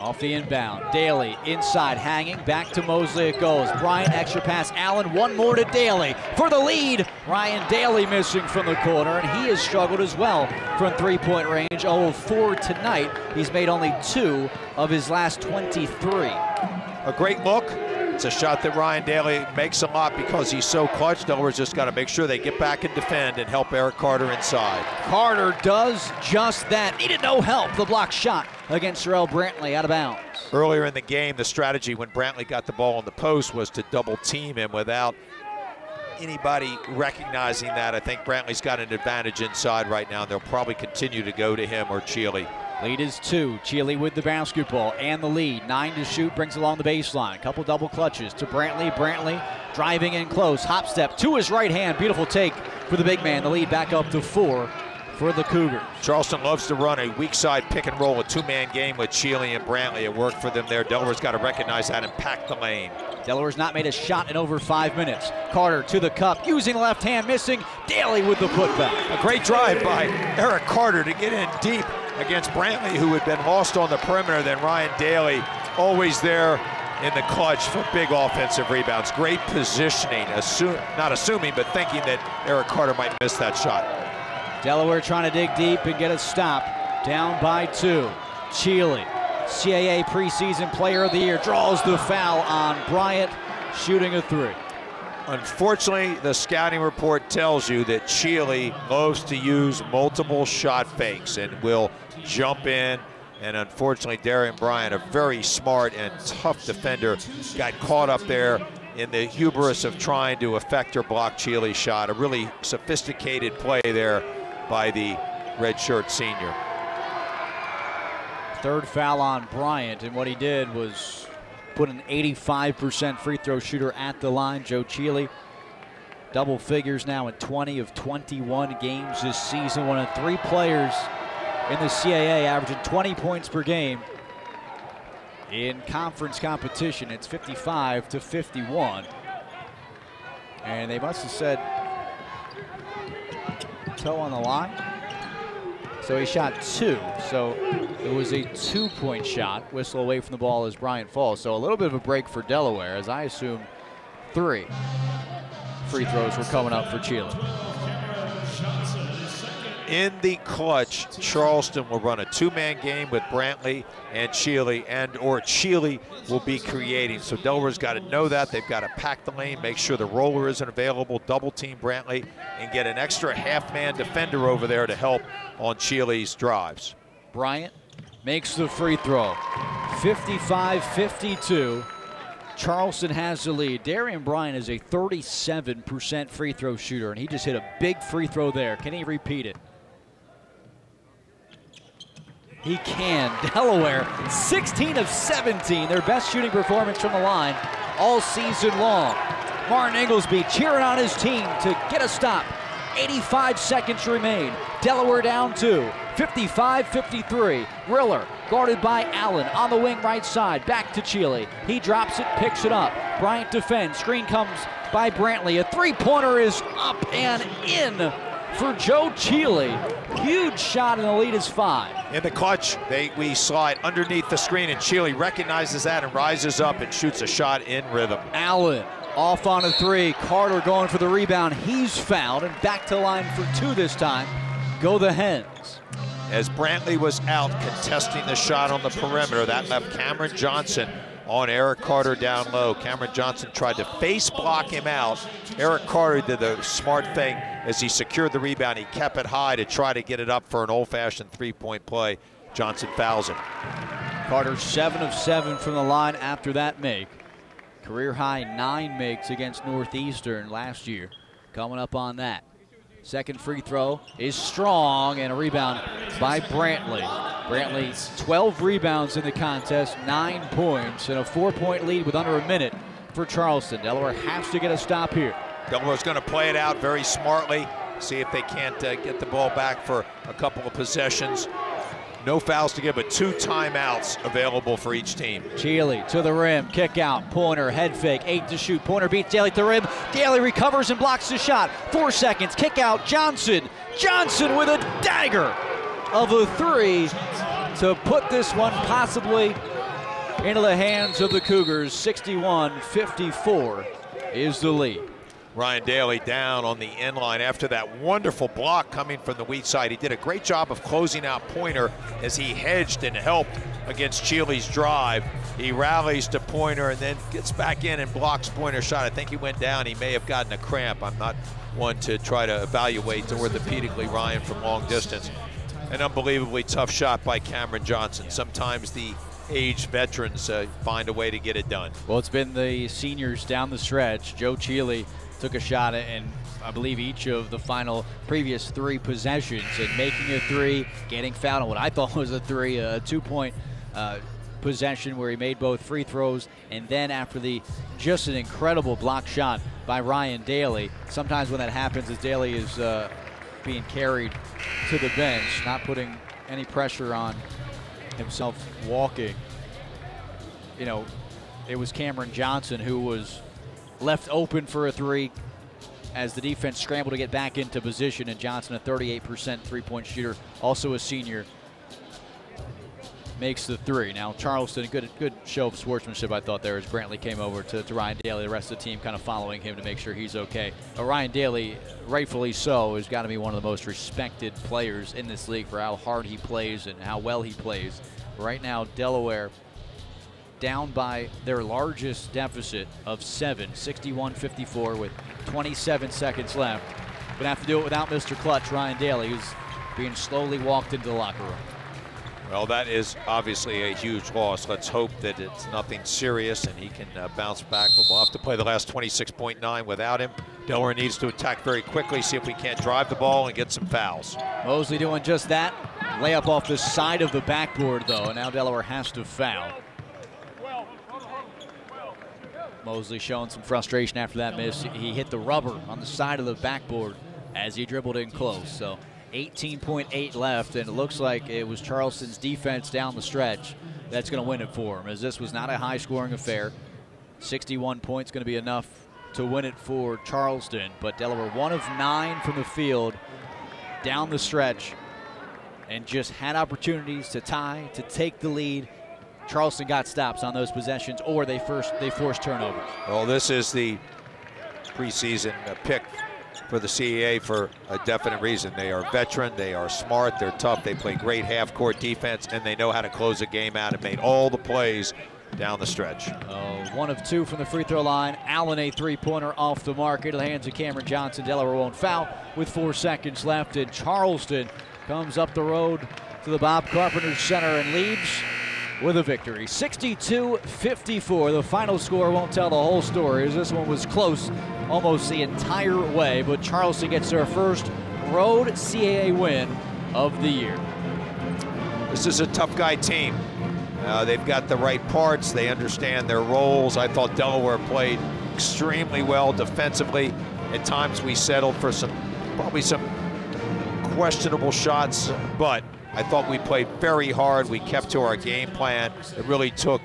[SPEAKER 1] Off the inbound, Daly inside, hanging, back to Mosley it goes. Bryant extra pass, Allen, one more to Daly for the lead. Ryan Daly missing from the corner, and he has struggled as well from three-point range. 0 4 tonight. He's made only two of his last 23.
[SPEAKER 2] A great look. It's a shot that Ryan Daly makes a lot because he's so clutch. Delaware's just got to make sure they get back and defend and help Eric Carter inside.
[SPEAKER 1] Carter does just that. Needed no help. The block shot against Jarrell Brantley out of bounds.
[SPEAKER 2] Earlier in the game, the strategy when Brantley got the ball on the post was to double team him without anybody recognizing that. I think Brantley's got an advantage inside right now. They'll probably continue to go to him or Chealey.
[SPEAKER 1] Lead is two. Chealey with the basketball and the lead. Nine to shoot, brings along the baseline. Couple double clutches to Brantley. Brantley driving in close. Hop step to his right hand. Beautiful take for the big man. The lead back up to four for the Cougars.
[SPEAKER 2] Charleston loves to run a weak side pick and roll, a two-man game with Chealey and Brantley. It worked for them there. Delaware's got to recognize that and pack the lane.
[SPEAKER 1] Delaware's not made a shot in over five minutes. Carter to the cup, using left hand, missing. Daly with the putback.
[SPEAKER 2] A great drive by Eric Carter to get in deep against Brantley, who had been lost on the perimeter. Then Ryan Daly, always there in the clutch for big offensive rebounds. Great positioning, assume, not assuming, but thinking that Eric Carter might miss that shot.
[SPEAKER 1] Delaware trying to dig deep and get a stop. Down by two. Chealey, CAA preseason player of the year, draws the foul on Bryant, shooting a three.
[SPEAKER 2] Unfortunately, the scouting report tells you that Chealey loves to use multiple shot fakes and will jump in. And unfortunately, Darian Bryant, a very smart and tough defender, got caught up there in the hubris of trying to affect or block Chealey's shot. A really sophisticated play there by the redshirt senior.
[SPEAKER 1] Third foul on Bryant, and what he did was put an 85% free throw shooter at the line. Joe Chealey, double figures now in 20 of 21 games this season. One of three players in the CAA averaging 20 points per game. In conference competition, it's 55 to 51. And they must have said toe on the line. So he shot two. So it was a two-point shot. Whistle away from the ball as Bryant falls. So a little bit of a break for Delaware, as I assume three free throws were coming up for Chealey.
[SPEAKER 2] In the clutch, Charleston will run a two-man game with Brantley and Chealey, and or Chealey will be creating. So Delaware's got to know that. They've got to pack the lane, make sure the roller isn't available, double team Brantley, and get an extra half-man defender over there to help on Chealey's drives.
[SPEAKER 1] Bryant makes the free throw. 55-52. Charleston has the lead. Darian Bryant is a 37% free throw shooter, and he just hit a big free throw there. Can he repeat it? He can. Delaware, 16 of 17, their best shooting performance from the line all season long. Martin Ingelsby cheering on his team to get a stop. 85 seconds remain. Delaware down two. 55-53. Riller guarded by Allen on the wing right side. Back to Chealey. He drops it, picks it up. Bryant defends. Screen comes by Brantley. A three-pointer is up and in for Joe Chealey. Huge shot in the lead is five.
[SPEAKER 2] In the clutch, they we saw it underneath the screen, and Chealey recognizes that and rises up and shoots a shot in rhythm.
[SPEAKER 1] Allen off on a three. Carter going for the rebound. He's fouled and back to line for two this time. Go the Hens.
[SPEAKER 2] as Brantley was out contesting the shot on the perimeter. That left Cameron Johnson on Eric Carter down low. Cameron Johnson tried to face block him out. Eric Carter did the smart thing as he secured the rebound. He kept it high to try to get it up for an old-fashioned three-point play. Johnson fouls him.
[SPEAKER 1] Carter seven of seven from the line after that make. Career high nine makes against Northeastern last year. Coming up on that. Second free throw is strong and a rebound by Brantley. Brantley 12 rebounds in the contest, nine points, and a four-point lead with under a minute for Charleston. Delaware has to get a stop here.
[SPEAKER 2] Delaware's going to play it out very smartly, see if they can't uh, get the ball back for a couple of possessions. No fouls to give, but two timeouts available for each team.
[SPEAKER 1] Chealey to the rim, kick out, Pointer, head fake, eight to shoot. Pointer beats Daly to the rim. Daly recovers and blocks the shot. Four seconds, kick out, Johnson. Johnson with a dagger of a three to put this one possibly into the hands of the Cougars. 61-54 is the lead.
[SPEAKER 2] Ryan Daly down on the end line after that wonderful block coming from the weak side. He did a great job of closing out Pointer as he hedged and helped against Chealey's drive. He rallies to Pointer and then gets back in and blocks Pointer's shot. I think he went down. He may have gotten a cramp. I'm not one to try to evaluate orthopedically Ryan from long distance. An unbelievably tough shot by Cameron Johnson. Sometimes the aged veterans uh, find a way to get it done.
[SPEAKER 1] Well, it's been the seniors down the stretch. Joe Chealey took a shot and I believe each of the final previous three possessions and making a three, getting fouled on what I thought was a three, a two-point uh, possession where he made both free throws, and then after the just an incredible block shot by Ryan Daly. Sometimes when that happens, as Daly is uh, being carried to the bench, not putting any pressure on himself walking. You know, it was Cameron Johnson who was left open for a three as the defense scrambled to get back into position. And Johnson, a 38% three point shooter, also a senior, makes the three. Now, Charleston, a good, good show of sportsmanship, I thought, there as Brantley came over to, to Ryan Daly. The rest of the team kind of following him to make sure he's okay. But Ryan Daly, rightfully so, has got to be one of the most respected players in this league for how hard he plays and how well he plays. Right now, Delaware down by their largest deficit of seven, 61-54 with 27 seconds left. Gonna have to do it without Mr. Clutch, Ryan Daly, who's being slowly walked into the locker room.
[SPEAKER 2] Well, that is obviously a huge loss. Let's hope that it's nothing serious and he can uh, bounce back. But we'll have to play the last 26.9 without him. Delaware needs to attack very quickly, see if we can't drive the ball and get some fouls.
[SPEAKER 1] Mosley doing just that. Layup off the side of the backboard, though, and now Delaware has to foul. Mosley showing some frustration after that miss. He hit the rubber on the side of the backboard as he dribbled in close. So 18.8 left, and it looks like it was Charleston's defense down the stretch that's going to win it for him, as this was not a high-scoring affair. 61 points going to be enough to win it for Charleston, but Delaware one of nine from the field down the stretch and just had opportunities to tie, to take the lead, Charleston got stops on those possessions, or they first they forced turnovers.
[SPEAKER 2] Well, this is the preseason pick for the CAA for a definite reason. They are veteran, they are smart, they're tough, they play great half-court defense, and they know how to close a game out and made all the plays down the stretch.
[SPEAKER 1] Uh, one of two from the free throw line. Allen a three-pointer off the mark into the hands of Cameron Johnson. Delaware won't foul with four seconds left, and Charleston comes up the road to the Bob Carpenter Center and leads with a victory. 62-54. The final score won't tell the whole story as this one was close almost the entire way, but Charleston gets their first road CAA win of the year.
[SPEAKER 2] This is a tough guy team. Uh, they've got the right parts. They understand their roles. I thought Delaware played extremely well defensively. At times we settled for some, probably some questionable shots, but I thought we played very hard. We kept to our game plan. It really took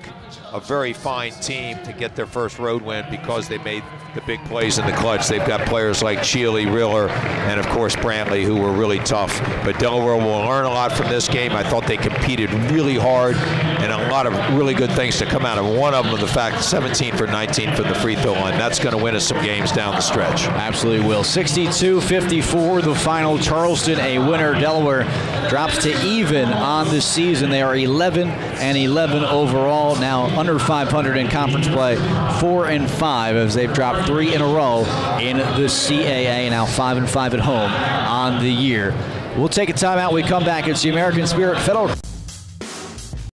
[SPEAKER 2] a very fine team to get their first road win because they made the big plays in the clutch. They've got players like Chealey, Riller, and of course Brantley, who were really tough. But Delaware will learn a lot from this game. I thought they competed really hard, and a lot of really good things to come out of. One of them, the fact 17 for 19 from the free throw line. That's going to win us some games down the stretch.
[SPEAKER 1] Absolutely will. 62-54, the final. Charleston a winner. Delaware drops to even on the season. They are 11 and 11 overall. Now under 500 in conference play, four and five as they've dropped three in a row in the CAA. Now five and five at home on the year. We'll take a timeout. We come back. It's the American Spirit Federal.